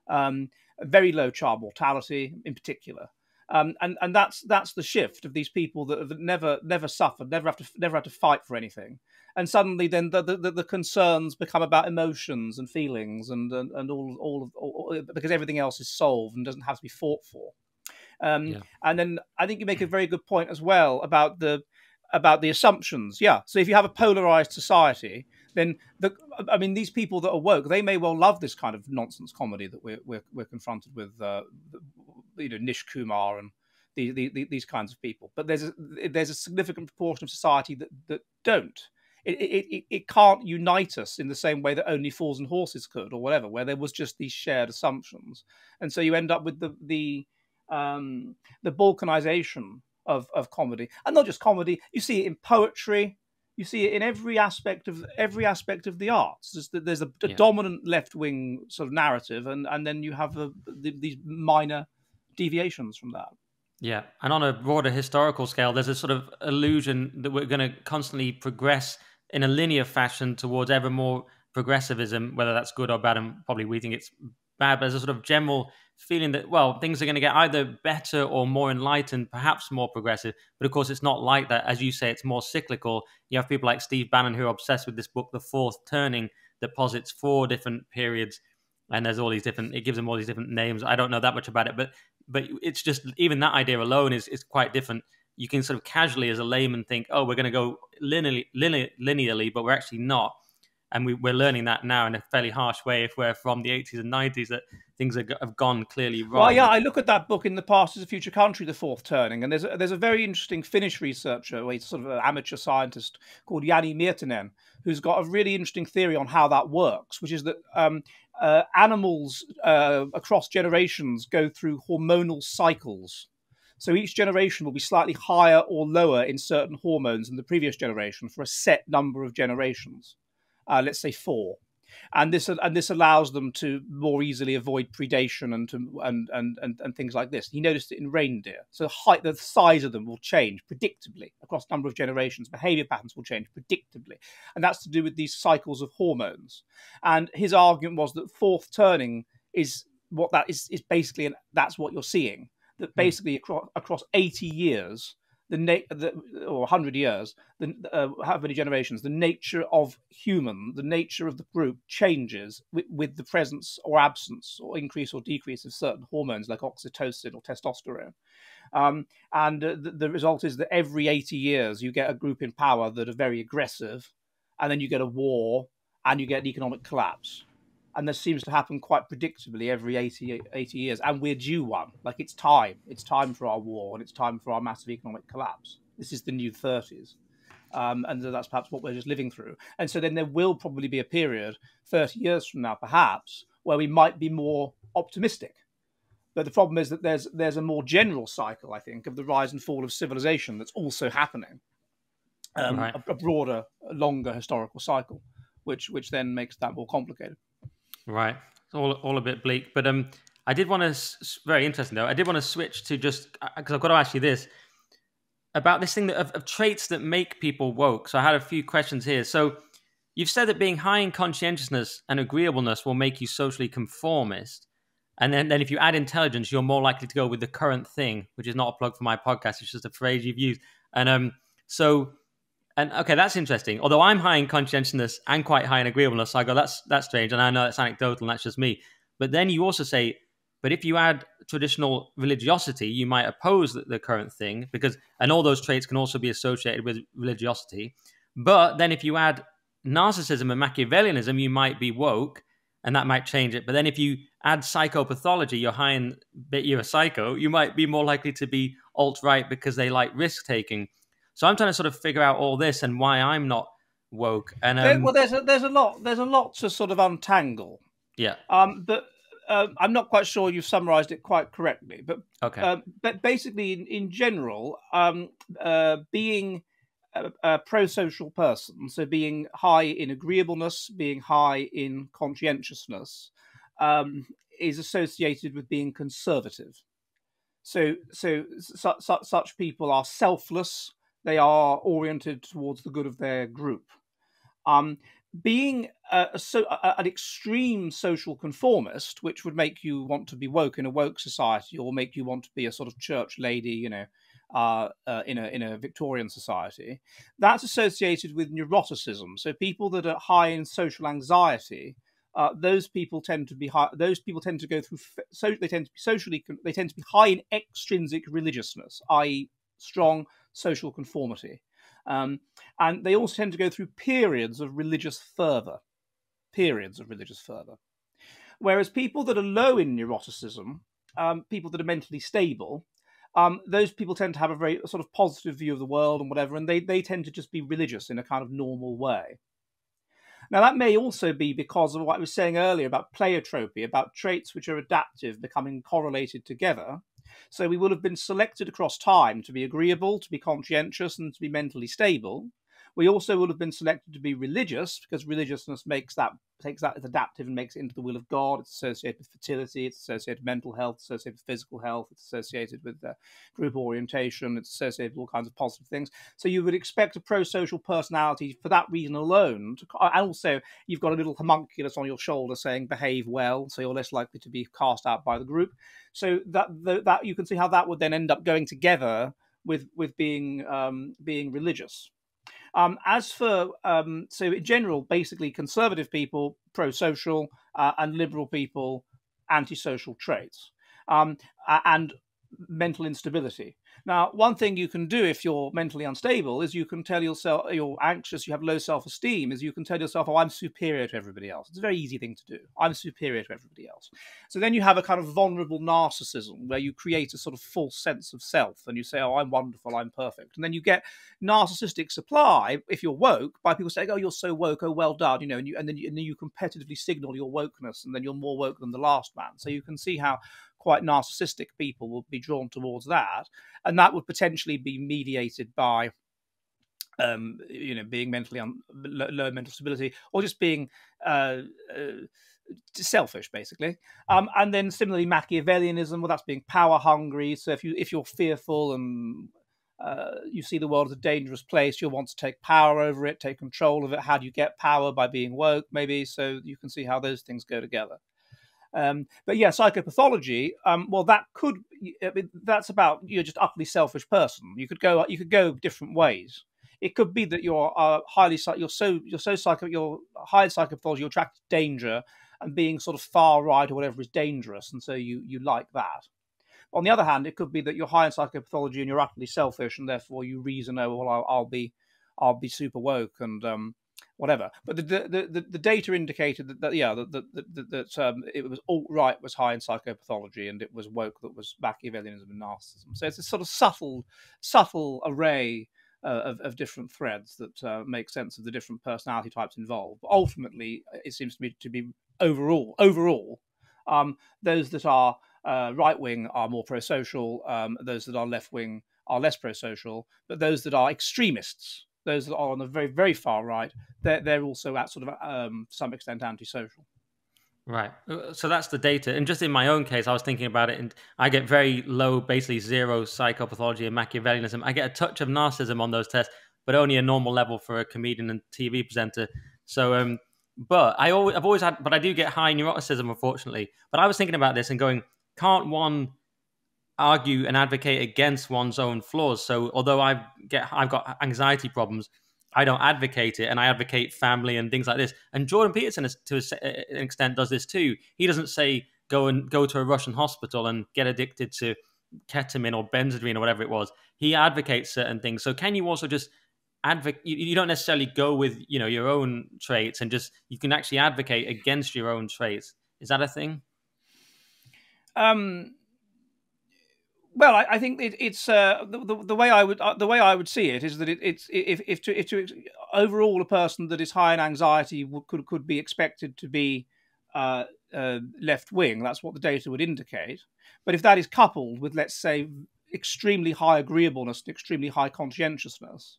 Um, very low child mortality, in particular. Um, and and that's that's the shift of these people that have never never suffered, never have to never had to fight for anything, and suddenly then the, the, the concerns become about emotions and feelings and and, and all, all, of, all because everything else is solved and doesn't have to be fought for. Um, yeah. And then I think you make a very good point as well about the about the assumptions. Yeah. So if you have a polarized society, then the I mean these people that are woke, they may well love this kind of nonsense comedy that we're we're, we're confronted with. Uh, you know Nish Kumar and the, the, the, these kinds of people. But there's a, there's a significant proportion of society that that don't. It, it, it, it can't unite us in the same way that only fools and horses could, or whatever, where there was just these shared assumptions, and so you end up with the the um, the balkanization of of comedy, and not just comedy. You see it in poetry. You see it in every aspect of every aspect of the arts. There's, there's a, a yeah. dominant left wing sort of narrative, and and then you have the, these minor deviations from that. Yeah, and on a broader historical scale, there's a sort of illusion that we're going to constantly progress in a linear fashion towards ever more progressivism, whether that's good or bad, and probably we think it's bad. But there's a sort of general feeling that well, things are going to get either better or more enlightened, perhaps more progressive. But of course, it's not like that. As you say, it's more cyclical. You have people like Steve Bannon who are obsessed with this book, The Fourth Turning, that posits four different periods and there's all these different it gives them all these different names i don't know that much about it but but it's just even that idea alone is is quite different. You can sort of casually as a layman think oh we're going to go linearly, linear, linearly but we're actually not and we, are learning that now in a fairly harsh way if we're from the 80s and 90s that things are, have gone clearly wrong. Well, yeah, I look at that book in the Past is a Future Country, the fourth turning, and there's a, there's a very interesting Finnish researcher, he's sort of an amateur scientist called Jani Miettinen, who's got a really interesting theory on how that works, which is that um, uh, animals uh, across generations go through hormonal cycles. So each generation will be slightly higher or lower in certain hormones than the previous generation for a set number of generations. Uh, let's say four and this and this allows them to more easily avoid predation and to, and, and and and things like this. He noticed it in reindeer. So the height, the size of them will change predictably across a number of generations. Behavior patterns will change predictably, and that's to do with these cycles of hormones. And his argument was that fourth turning is what that is is basically, and that's what you're seeing. That hmm. basically across across 80 years the, na- the or 100 years, the, uh, how many generations, the nature of human, the nature of the group changes with, with the presence or absence or increase or decrease of certain hormones like oxytocin or testosterone. Um, and uh, the, the result is that every 80 years you get a group in power that are very aggressive, and then you get a war and you get an economic collapse and this seems to happen quite predictably every 80, 80, years and we're due one. Like it's time. It's time for our war and it's time for our massive economic collapse. This is the new 30s um, and that's perhaps what we're just living through. And so then there will probably be a period 30 years from now perhaps where we might be more optimistic. But the problem is that there's there's a more general cycle i think of the rise and fall of civilization that's also happening um, right. a, a broader longer historical cycle which which then makes that more complicated Right. All all a bit bleak, but um, I did want to very interesting though. I did want to switch to just because uh, I've got to ask you this about this thing that, of, of traits that make people woke. So I had a few questions here. So you've said that being high in conscientiousness and agreeableness will make you socially conformist. And then, then if you add intelligence, you're more likely to go with the current thing, which is not a plug for my podcast. It's just a phrase you've used. And um, so and okay, that's interesting. Although I'm high in conscientiousness and quite high in agreeableness, so I go, that's that's strange, and I know that's anecdotal, and that's just me. But then you also say, but if you add traditional religiosity, you might oppose the, the current thing because, and all those traits can also be associated with religiosity. But then if you add narcissism and Machiavellianism, you might be woke, and that might change it. But then if you add psychopathology, you're high in, but you're a psycho, you might be more likely to be alt right because they like risk taking. So I'm trying to sort of figure out all this and why I'm not woke. And um, well, there's a, there's a lot there's a lot to sort of untangle. Yeah. Um, but uh, I'm not quite sure you've summarised it quite correctly. But okay. Uh, but basically, in, in general, um, uh, being a, a pro-social person, so being high in agreeableness, being high in conscientiousness, um, is associated with being conservative. So, so su- su- such people are selfless, they are oriented towards the good of their group. Um, being a, a, so, a, an extreme social conformist, which would make you want to be woke in a woke society, or make you want to be a sort of church lady, you know, uh, uh, in a in a Victorian society, that's associated with neuroticism. So people that are high in social anxiety, uh, those people tend to be high. Those people tend to go through. So they tend to be socially. They tend to be high in extrinsic religiousness, i.e., strong social conformity. Um, and they also tend to go through periods of religious fervor. Periods of religious fervor. Whereas people that are low in neuroticism, um, people that are mentally stable, um, those people tend to have a very sort of positive view of the world and whatever, and they, they tend to just be religious in a kind of normal way. Now, that may also be because of what I was saying earlier about pleiotropy, about traits which are adaptive becoming correlated together. So we will have been selected across time to be agreeable, to be conscientious, and to be mentally stable. We also would have been selected to be religious because religiousness makes that takes that as adaptive and makes it into the will of God. It's associated with fertility. It's associated with mental health. It's associated with physical health. It's associated with uh, group orientation. It's associated with all kinds of positive things. So you would expect a pro-social personality for that reason alone. To, and also, you've got a little homunculus on your shoulder saying "behave well," so you're less likely to be cast out by the group. So that that you can see how that would then end up going together with with being um, being religious. Um, as for um, so in general, basically conservative people pro-social uh, and liberal people antisocial traits, um, and mental instability. Now, one thing you can do if you're mentally unstable is you can tell yourself you're anxious, you have low self esteem, is you can tell yourself, oh, I'm superior to everybody else. It's a very easy thing to do. I'm superior to everybody else. So then you have a kind of vulnerable narcissism where you create a sort of false sense of self and you say, oh, I'm wonderful, I'm perfect. And then you get narcissistic supply, if you're woke, by people saying, oh, you're so woke, oh, well done, you know, and, you, and, then, you, and then you competitively signal your wokeness and then you're more woke than the last man. So you can see how quite narcissistic people will be drawn towards that, and that would potentially be mediated by um, you know, being mentally un- low, mental stability, or just being uh, uh, selfish, basically. Um, and then similarly, Machiavellianism. Well, that's being power hungry. So if you if you're fearful and uh, you see the world as a dangerous place, you'll want to take power over it, take control of it. How do you get power by being woke? Maybe so you can see how those things go together. Um, but yeah, psychopathology. Um, well, that could that's about you're just utterly selfish person. You could go you could go different ways. It could be that you're uh, highly you're so you're so psycho you're high in psychopathology. You're attracted to danger and being sort of far right or whatever is dangerous, and so you you like that. On the other hand, it could be that you're high in psychopathology and you're utterly selfish, and therefore you reason, oh well, I'll, I'll be I'll be super woke and um, whatever. But the the, the, the data indicated that, that yeah that that, that um, it was alt right was high in psychopathology and it was woke that was Machiavellianism and narcissism. So it's a sort of subtle subtle array. Uh, of, of, different threads that uh, make sense of the different personality types involved. But ultimately, it seems to me to be overall, overall, um, those that are uh, right wing are more pro social, um, those that are left wing are less pro social, but those that are extremists those that are on the very very far right, they're they're also at sort of um, some extent antisocial. Right. So that's the data. And just in my own case, I was thinking about it, and I get very low, basically zero psychopathology and Machiavellianism. I get a touch of narcissism on those tests, but only a normal level for a comedian and TV presenter. So, um, but I always, I've always had, but I do get high neuroticism, unfortunately. But I was thinking about this and going, can't one argue and advocate against one's own flaws. So although I get I've got anxiety problems, I don't advocate it, and I advocate family and things like this. And Jordan Peterson, to an extent, does this too. He doesn't say go and go to a Russian hospital and get addicted to ketamine or benzodrine or whatever it was. He advocates certain things. So can you also just advocate? You don't necessarily go with you know your own traits, and just you can actually advocate against your own traits. Is that a thing? Um well, I, I think it, it's uh, the, the, way I would uh, the way I would see it is that it, it's if if to, if to overall a person that is high in anxiety could could be expected to be uh, uh, left wing. That's what the data would indicate. But if that is coupled with, let's say, extremely high agreeableness and extremely high conscientiousness,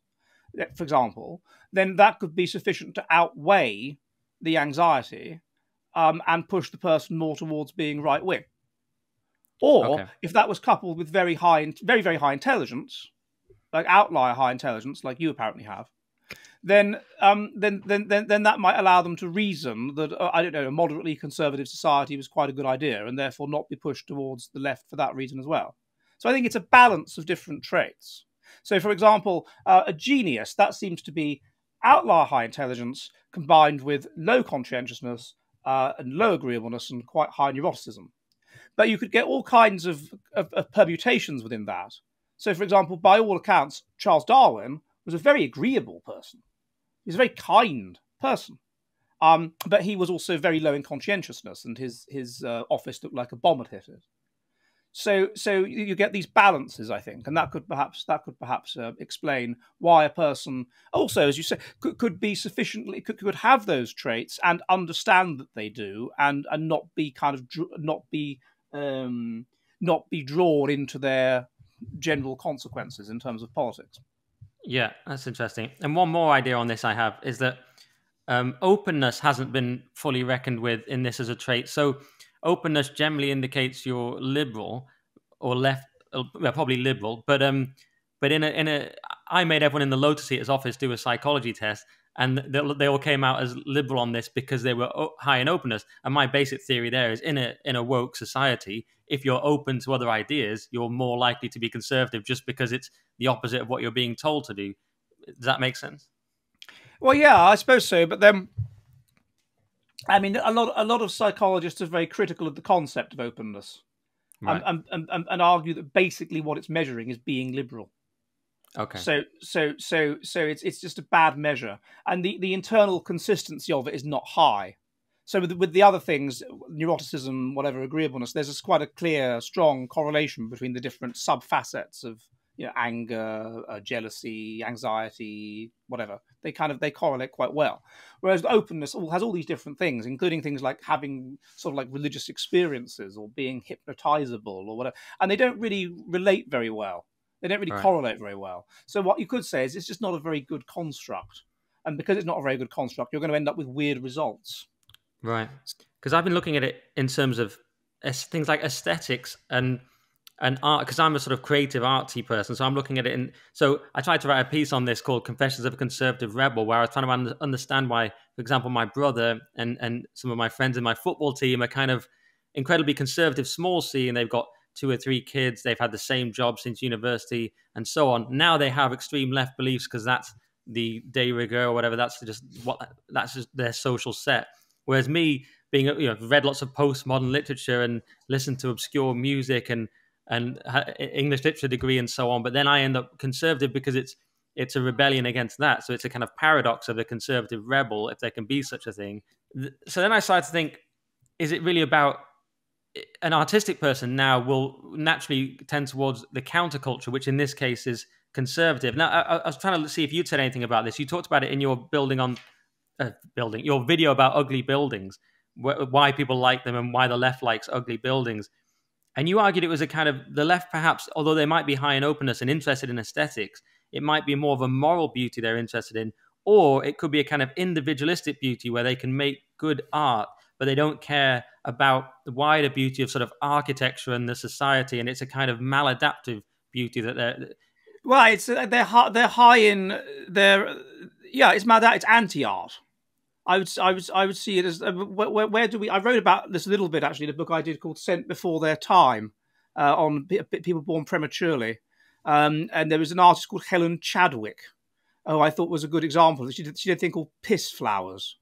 for example, then that could be sufficient to outweigh the anxiety um, and push the person more towards being right wing. Or okay. if that was coupled with very high, very very high intelligence, like outlier high intelligence, like you apparently have, then um, then, then then then that might allow them to reason that uh, I don't know a moderately conservative society was quite a good idea, and therefore not be pushed towards the left for that reason as well. So I think it's a balance of different traits. So, for example, uh, a genius that seems to be outlier high intelligence combined with low conscientiousness uh, and low agreeableness and quite high neuroticism. But you could get all kinds of, of, of permutations within that. So, for example, by all accounts, Charles Darwin was a very agreeable person. He was a very kind person. Um, but he was also very low in conscientiousness, and his his uh, office looked like a bomb had hit it. So, so you get these balances, I think, and that could perhaps that could perhaps uh, explain why a person, also as you say, could, could be sufficiently could, could have those traits and understand that they do, and and not be kind of not be um, not be drawn into their general consequences in terms of politics. Yeah, that's interesting. And one more idea on this I have is that um, openness hasn't been fully reckoned with in this as a trait. So openness generally indicates you're liberal or left, uh, well, probably liberal. But um, but in a in a, I made everyone in the Lotus Eaters office do a psychology test, and they, they all came out as liberal on this because they were high in openness. And my basic theory there is in a in a woke society, if you're open to other ideas, you're more likely to be conservative just because it's the opposite of what you're being told to do. Does that make sense? Well, yeah, I suppose so. But then I mean, a lot a lot of psychologists are very critical of the concept of openness, right. and, and, and, and argue that basically what it's measuring is being liberal. Okay. So so so so it's it's just a bad measure, and the the internal consistency of it is not high. So with with the other things, neuroticism, whatever agreeableness, there's quite a clear, strong correlation between the different sub facets of you know, anger, uh, jealousy, anxiety, whatever. They kind of they correlate quite well. Whereas openness all, has all these different things, including things like having sort of like religious experiences or being hypnotizable or whatever, and they don't really relate very well. They don't really right. correlate very well. So what you could say is it's just not a very good construct, and because it's not a very good construct, you're going to end up with weird results. Right. Because I've been looking at it in terms of things like aesthetics and and art because I'm a sort of creative artsy person. So I'm looking at it and so I tried to write a piece on this called Confessions of a Conservative Rebel, where I was trying to understand why, for example, my brother and and some of my friends in my football team are kind of incredibly conservative, small c, and they've got two or three kids. They've had the same job since university and so on. Now they have extreme left beliefs because that's the de rigueur or whatever. That's just what that's just their social set. Whereas me, being you know, read lots of postmodern literature and listened to obscure music and and English literature degree and so on. But then I end up conservative because it's it's a rebellion against that. So it's a kind of paradox of the conservative rebel, if there can be such a thing. So then I started to think: Is it really about an artistic person now will naturally tend towards the counterculture, which in this case is conservative. Now, I, I was trying to see if you'd said anything about this. You talked about it in your building on uh, building, your video about ugly buildings, wh- why people like them and why the left likes ugly buildings. And you argued it was a kind of the left, perhaps, although they might be high in openness and interested in aesthetics, it might be more of a moral beauty they're interested in, or it could be a kind of individualistic beauty where they can make good art, but they don't care about the wider beauty of sort of architecture and the society, and it's a kind of maladaptive beauty that they're. Well, it's uh, they're high, they're high in they're yeah, it's mad it's anti art. I would, I would, I would see it as uh, where, where, do we? I wrote about this a little bit actually in a book I did called "Sent Before Their Time" uh, on people born prematurely, um, and there was an artist called Helen Chadwick, who I thought was a good example. She did, she did a thing called "Piss Flowers,"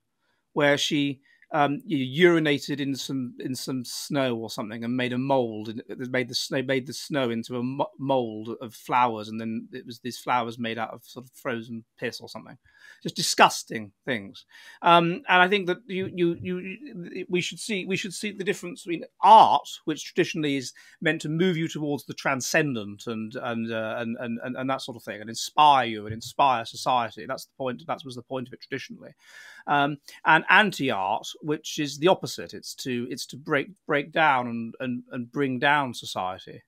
where she um, you urinated in some in some snow or something and made a mold and made the snow made the snow into a mold of flowers and then it was these flowers made out of sort of frozen piss or something. Just disgusting things. Um, and i think that you, you you we should see we should see the difference between art which traditionally is meant to move you towards the transcendent and and uh, and, and and that sort of thing and inspire you and inspire society. That's the point that was the point of it traditionally um, and anti-art, which is the opposite. It's to it's to break break down and and, and bring down society.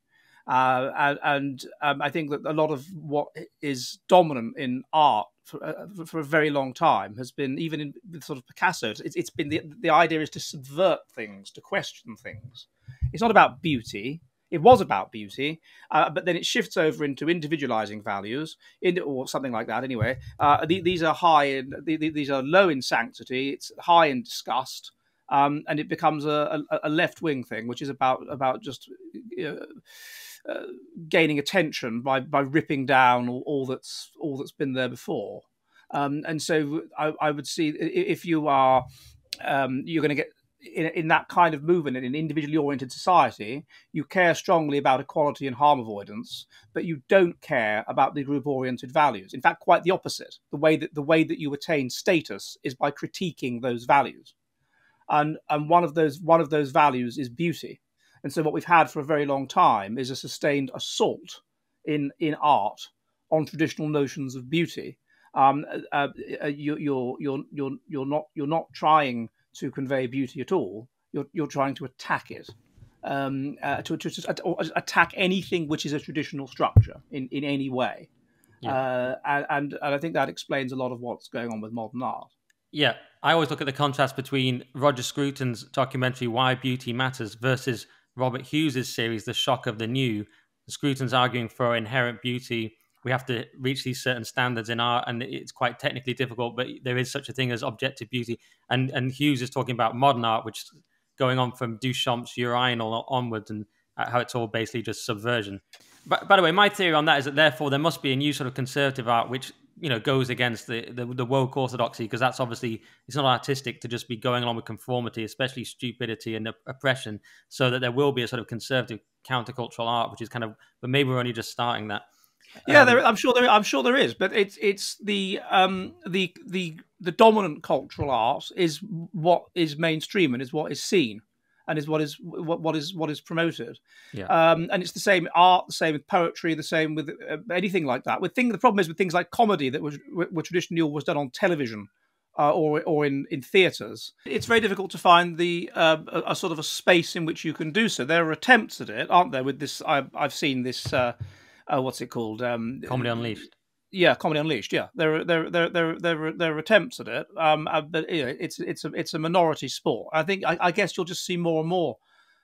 Uh, and, and um, I think that a lot of what is dominant in art for, uh, for a very long time has been even in sort of Picasso. It's, it's been the the idea is to subvert things, to question things. It's not about beauty it was about beauty, uh, but then it shifts over into individualizing values, in, or something like that. Anyway, uh, the, these are high in the, these are low in sanctity. It's high in disgust, um, and it becomes a, a, a left wing thing, which is about about just. Uh, uh, gaining attention by by ripping down all, all, that's all that's been there before, um, and so I, I, would see if you are um, you're going to get in, in that kind of movement in an individually oriented society, you care strongly about equality and harm avoidance, but you don't care about the group oriented values. In fact, quite the opposite. The way that the way that you attain status is by critiquing those values. And and one of those one of those values is beauty. And so what we've had for a very long time is a sustained assault in in art on traditional notions of beauty. Um, uh, uh, you, you're you're you're you're not you're not trying to convey beauty at all. You're you're trying to attack it. Um, uh, to, to, to, attack anything which is a traditional structure in, in any way. Yeah. Uh, and, and, and I think that explains a lot of what's going on with modern art. Yeah, I always look at the contrast between Roger Scruton's documentary Why Beauty Matters versus Robert Hughes's series The Shock of the New. Scruton's arguing for inherent beauty. We have to reach these certain standards in art, and it's quite technically difficult, but there is such a thing as objective beauty. And and Hughes is talking about modern art, which is going on from Duchamp's urinal onwards, and uh, how it's all basically just subversion. But by the way, my theory on that is that therefore there must be a new sort of conservative art which you know goes against the the, the woke orthodoxy because that's obviously it's not artistic to just be going along with conformity, especially stupidity and oppression. So that there will be a sort of conservative countercultural art, which is kind of, but maybe we're only just starting that. Yeah, um, there, I'm sure there. I'm sure there is, but it's it's the um the the the dominant cultural art is what is mainstream and is what is seen and is what is what, what is what is promoted. Yeah. Um, and it's the same art, the same with poetry, the same with uh, anything like that. With thing, the problem is with things like comedy that was were traditionally always done on television. Uh, or or in in theatres, it's very difficult to find the uh, a, a, sort of a space in which you can do so. There are attempts at it, aren't there? With this, I've, I've seen this. Uh, what's it called? Um, Comedy Unleashed yeah, Comedy Unleashed. Yeah, there, there, there, there, there, there are attempts at it, um, uh, but you know, it's it's a it's a minority sport. I think I, I, guess you'll just see more and more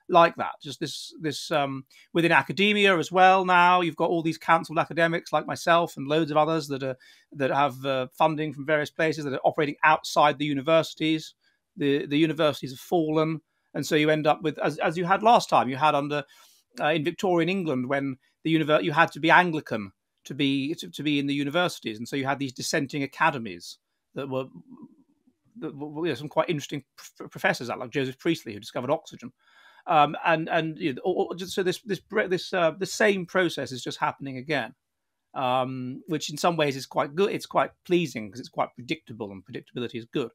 like that. Just this this um, within academia as well. Now you've got all these cancelled academics like myself and loads of others that are that have uh, funding from various places that are operating outside the universities. The the universities have fallen, and so you end up with as as you had last time. You had under uh, in Victorian England when the you had to be Anglican to be to, to, be in the universities, and so you had these dissenting academies that were, that were you know, some quite interesting professors, like Joseph Priestley, who discovered oxygen. Um, and and you know, so this this this uh, the same process is just happening again, um, which in some ways is quite good. It's quite pleasing because it's quite predictable, and predictability is good.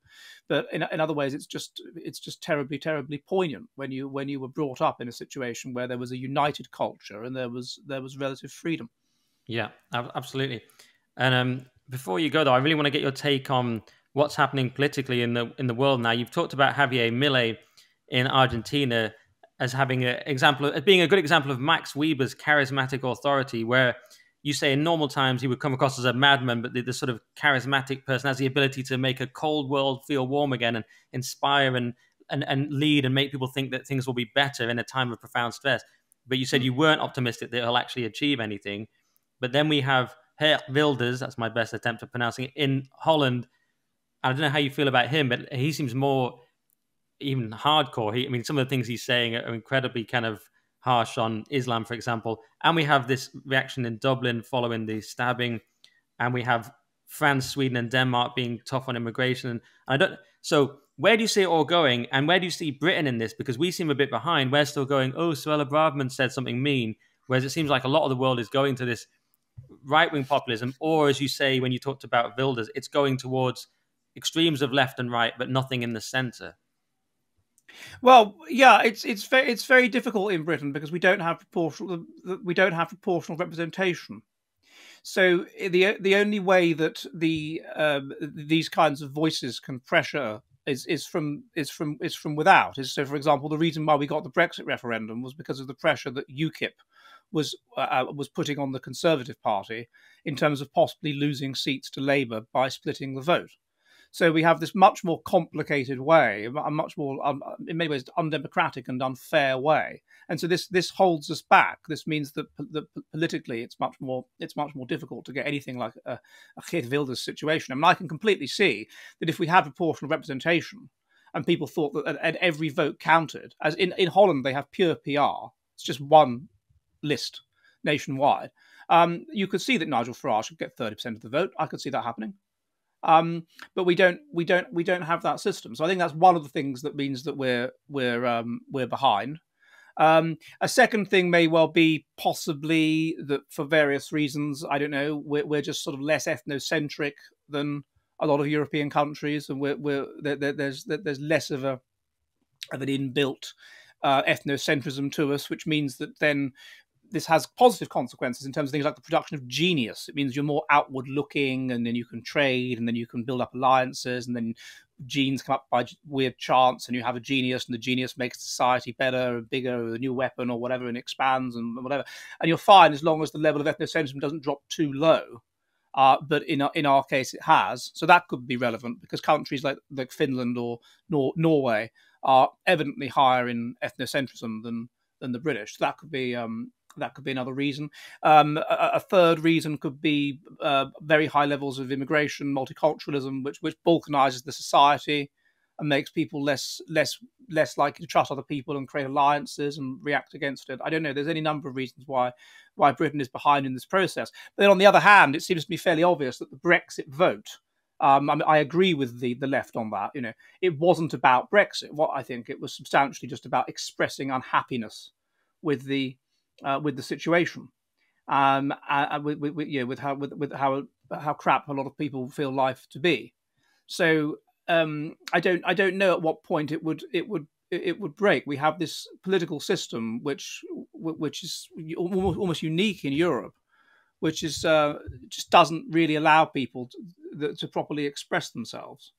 But in, in other ways, it's just it's just terribly terribly poignant when you when you were brought up in a situation where there was a united culture and there was there was relative freedom. Yeah, absolutely. And um, before you go, though, I really want to get your take on what's happening politically in the in the world now. You've talked about Javier Milei in Argentina as having an example, as being a good example of Max Weber's charismatic authority, where you say in normal times he would come across as a madman, but the, the, sort of charismatic person has the ability to make a cold world feel warm again and inspire and, and, and lead and make people think that things will be better in a time of profound stress. But you said you weren't optimistic that he'll actually achieve anything. But then we have Geert Wilders, that's my best attempt at pronouncing it, in Holland. I don't know how you feel about him, but he seems more even hardcore. He, I mean, some of the things he's saying are incredibly kind of harsh on Islam, for example. And we have this reaction in Dublin following the stabbing, and we have France, Sweden, and Denmark being tough on immigration. And I don't. So where do you see it all going, and where do you see Britain in this? Because we seem a bit behind. We're still going. Oh, Suella Braverman said something mean, whereas it seems like a lot of the world is going to this right wing populism, or as you say when you talked about Wilders, it's going towards extremes of left and right, but nothing in the centre. Well, yeah, it's it's very it's very difficult in Britain because we don't have proportional we don't have proportional representation. So the the only way that the um, these kinds of voices can pressure is is from is from is from without. Is so, for example, the reason why we got the Brexit referendum was because of the pressure that UKIP was uh, uh, was putting on the Conservative Party in terms of possibly losing seats to Labour by splitting the vote. So we have this much more complicated way, a much more, um, in many ways, undemocratic and unfair way. And so this this holds us back. This means that, that politically, it's much more it's much more difficult to get anything like a, a Geert Wilders situation. I mean, I can completely see that if we had proportional representation and people thought that at, every vote counted, as in in Holland they have pure PR. It's just one list nationwide, um, you could see that Nigel Farage could get thirty percent of the vote. I could see that happening, um, but we don't, we don't, we don't have that system. So I think that's one of the things that means that we're we're um, we're behind. Um, a second thing may well be possibly that for various reasons, I don't know, we're, we're just sort of less ethnocentric than a lot of European countries, and we're, we're there, there's there's less of a of an inbuilt uh, ethnocentrism to us, which means that then this has positive consequences in terms of things like the production of genius. It means you're more outward looking, and then you can trade, and then you can build up alliances, and then genes come up by weird chance, and you have a genius, and the genius makes society better and bigger, or a new weapon or whatever, and expands and whatever. And you're fine as long as the level of ethnocentrism doesn't drop too low. Uh, but in our, in our case, it has. So that could be relevant because countries like like Finland or Nor- Norway are evidently higher in ethnocentrism than than the British. So that could be um, that could be another reason. Um, a, a, third reason could be uh, very high levels of immigration, multiculturalism, which which balkanizes the society and makes people less less less likely to trust other people and create alliances and react against it. I don't know. There's any number of reasons why why Britain is behind in this process. But then on the other hand, it seems to be fairly obvious that the Brexit vote. Um, I, mean, I agree with the the left on that. You know, it wasn't about Brexit. What I think it was substantially just about expressing unhappiness with the uh, with the situation, um, and with, with, with, yeah, with how with, with how how crap a lot of people feel life to be. So um, I don't I don't know at what point it would it would it would break. We have this political system which which is almost unique in Europe, which is uh, just doesn't really allow people to, to properly express themselves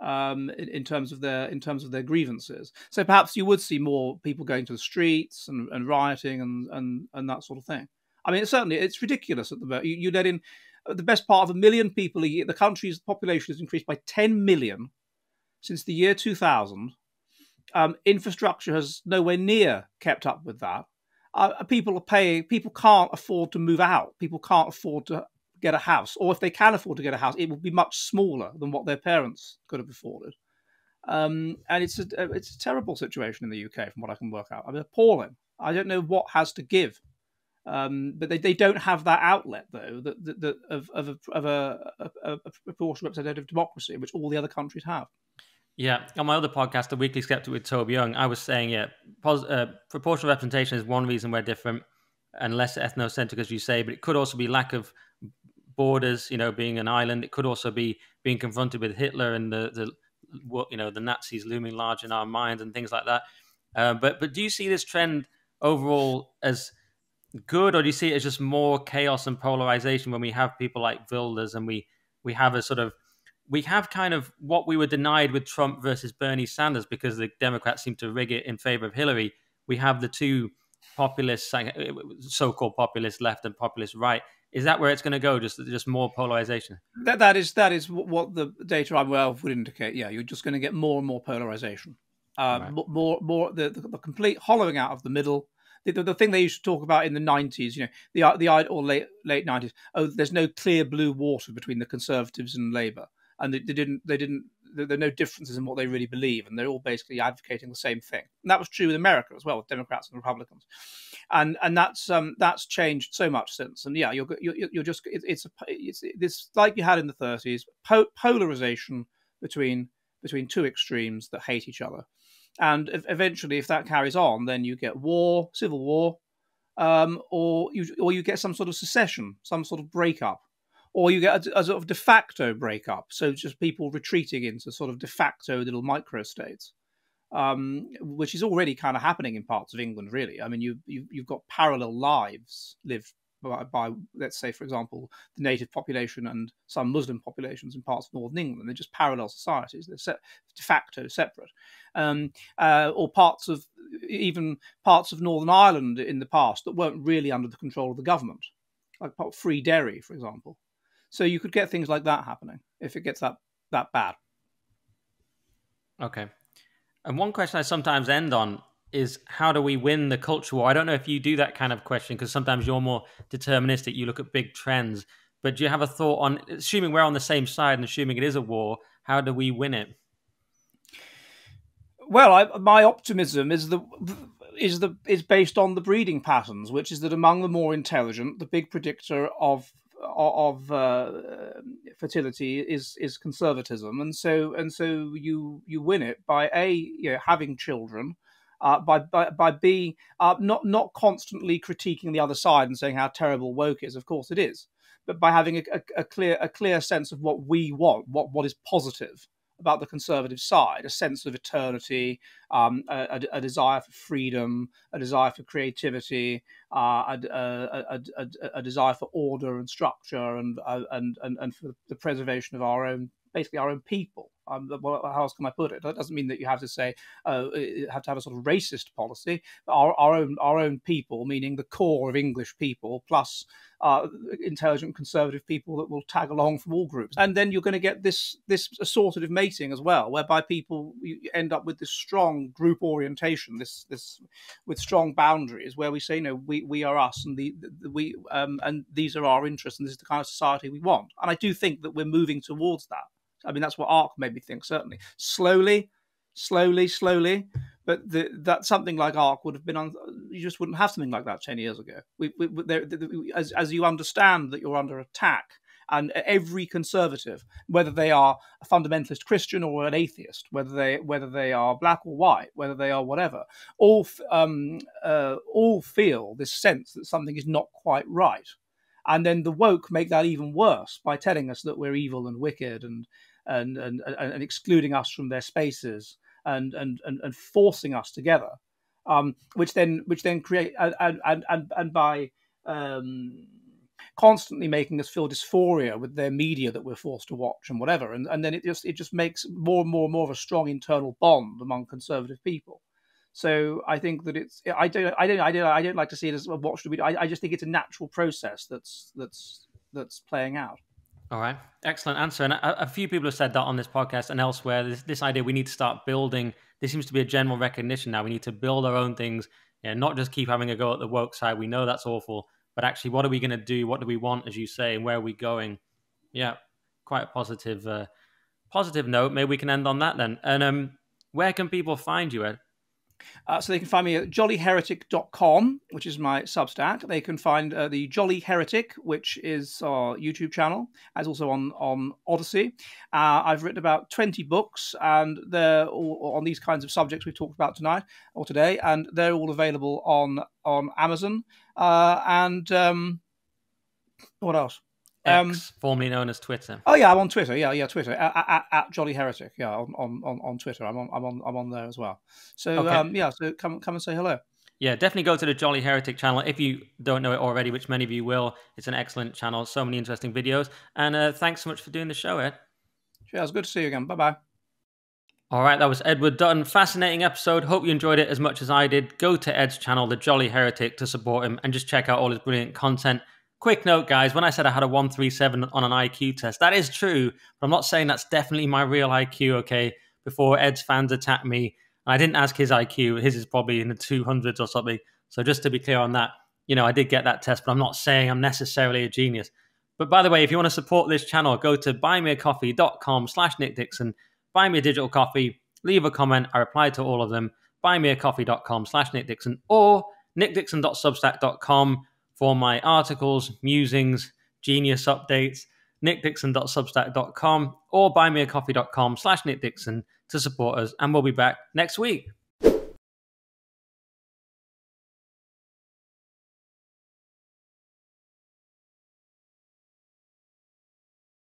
um, in, in, terms of their in terms of their grievances. So perhaps you would see more people going to the streets and, and rioting and, and and that sort of thing. I mean, certainly it's ridiculous at the moment. You, you let in uh, the best part of a million people a year. The country's population has increased by 10 million since the year 2000. Um, infrastructure has nowhere near kept up with that. Uh, people are paying. People can't afford to move out. People can't afford to get a house, or if they can afford to get a house, it will be much smaller than what their parents could have afforded. Um, and it's a it's a terrible situation in the UK, from what I can work out. I mean, appalling. I don't know what has to give, um, but they, they don't have that outlet though that, that, that of of a, of a, a, a proportional representative democracy, which all the other countries have. Yeah, on my other podcast, The Weekly Sceptic with Toby Young, I was saying, yeah, pos- uh, proportional representation is one reason we're different and less ethnocentric, as you say, but it could also be lack of borders, you know, being an island. It could also be being confronted with Hitler and the, the you know, the Nazis looming large in our minds and things like that. Uh, but but do you see this trend overall as good, or do you see it as just more chaos and polarization when we have people like Wilders and we we have a sort of we have kind of what we were denied with Trump versus Bernie Sanders because the Democrats seem to rig it in favor of Hillary. We have the two populist, so-called populist left and populist right. Is that where it's going to go? Just just more polarization. That that is that is what the data I'm aware of would indicate. Yeah, you're just going to get more and more polarization. Uh, right. More more the, the, the complete hollowing out of the middle. The, the, the, thing they used to talk about in the 90s, you know, the the or late late 90s. Oh, there's no clear blue water between the Conservatives and Labour, and they, they didn't they didn't there are no differences in what they really believe, and they're all basically advocating the same thing. And that was true in America as well, with Democrats and Republicans, and and that's um, that's changed so much since. And yeah, you're you're, you're just it, it's a, it's this like you had in the 30s, po- polarization between between two extremes that hate each other, and eventually, if that carries on, then you get war, civil war, um, or you or you get some sort of secession, some sort of breakup or you get a, a, sort of de facto breakup. So just people retreating into sort of de facto little microstates, um, which is already kind of happening in parts of England. Really, I mean, you, you you've got parallel lives lived by, by, let's say, for example, the native population and some Muslim populations in parts of northern England. They're just parallel societies. They're set, de facto separate, um, uh, or parts of even parts of Northern Ireland in the past that weren't really under the control of the government, like Free Derry, for example. So you could get things like that happening if it gets that that bad. Okay. And one question I sometimes end on is how do we win the culture war? I don't know if you do that kind of question because sometimes you're more deterministic. You look at big trends, but do you have a thought on assuming we're on the same side and assuming it is a war? How do we win it? Well, I, my optimism is the is the is based on the breeding patterns, which is that among the more intelligent, the big predictor of of uh, fertility is is conservatism, and so and so you you win it by a you know, having children, uh, by by by being uh, not not constantly critiquing the other side and saying how terrible woke is. Of course, it is, but by having a, a, a clear a clear sense of what we want, what what is positive about the conservative side a sense of eternity, um, a, a, desire for freedom, a desire for creativity, uh, a, a, desire for order and structure, and, uh, and, and, and for the preservation of our own basically our own people. Um, how else can I put it? That doesn't mean that you have to say uh, have to have a sort of racist policy. Our, our own our own people, meaning the core of English people, plus uh, intelligent conservative people that will tag along from all groups, and then you're going to get this this assortative mating as well, whereby people end up with this strong group orientation, this this with strong boundaries, where we say, you know, we, we are us, and the, the we um, and these are our interests, and this is the kind of society we want. And I do think that we're moving towards that. I mean, that's what ARC made me think, certainly. Slowly, slowly, slowly. But the, that something like ARC would have been on, you just wouldn't have something like that 10 years ago. We, we, there, as, as you understand that you're under attack, and every conservative, whether they are a fundamentalist Christian or an atheist, whether they whether they are black or white, whether they are whatever, all um, uh, all feel this sense that something is not quite right, and then the woke make that even worse by telling us that we're evil and wicked and and, and, and excluding us from their spaces and, and, and, and forcing us together, um, which then which then create and, and, and, and by um, constantly making us feel dysphoria with their media that we're forced to watch and whatever, and, and then it just it just makes more and more and more of a strong internal bond among conservative people. So I think that it's I don't I don't I don't I don't like to see it as a watch to be. I, I just think it's a natural process that's that's that's playing out. All right, excellent answer. And a, a, few people have said that on this podcast and elsewhere. This, this, idea we need to start building. This seems to be a general recognition now. We need to build our own things, you know, not just keep having a go at the woke side. We know that's awful, but actually, what are we going to do? What do we want, as you say, and where are we going? Yeah, quite a positive, uh, positive note. Maybe we can end on that then. And um, where can people find you, Ed? Uh, so they can find me at jollyheretic.com, which is my Substack. They can find uh, the Jolly Heretic, which is our YouTube channel, as also on, on Odysee. Uh, I've written about 20 books, and they're all on these kinds of subjects we've talked about tonight or today, and they're all available on, on Amazon. Uh, and um, what else? Um, X, formerly known as Twitter. Oh yeah, I'm on Twitter. Yeah, yeah, Twitter at, at, at Jolly Heretic. Yeah, on, on, on Twitter. I'm on I'm on I'm on there as well. So okay. um, yeah, so come come and say hello. Yeah, definitely go to the Jolly Heretic channel if you don't know it already, which many of you will. It's an excellent channel. So many interesting videos. And uh, thanks so much for doing the show, Ed. It's good to see you again. Bye bye. All right, that was Edward Dutton. Fascinating episode. Hope you enjoyed it as much as I did. Go to Ed's channel, The Jolly Heretic, to support him and just check out all his brilliant content. Quick note, guys, when I said I had a 137 on an IQ test, that is true, but I'm not saying that's definitely my real IQ, okay? Before Ed's fans attack me. I didn't ask his IQ. His is probably in the 200s or something. So just to be clear on that, you know, I did get that test, but I'm not saying I'm necessarily a genius. But by the way, if you want to support this channel, go to buymeacoffee.com slash Nick Dixon, buy me a digital coffee, leave a comment. I reply to all of them. Buymeacoffee.com slash Nick Dixon or nickdixon.substack.com for my articles, musings, genius updates, nickdixon.substack.com or buymeacoffee.com slash nickdixon to support us. And we'll be back next week.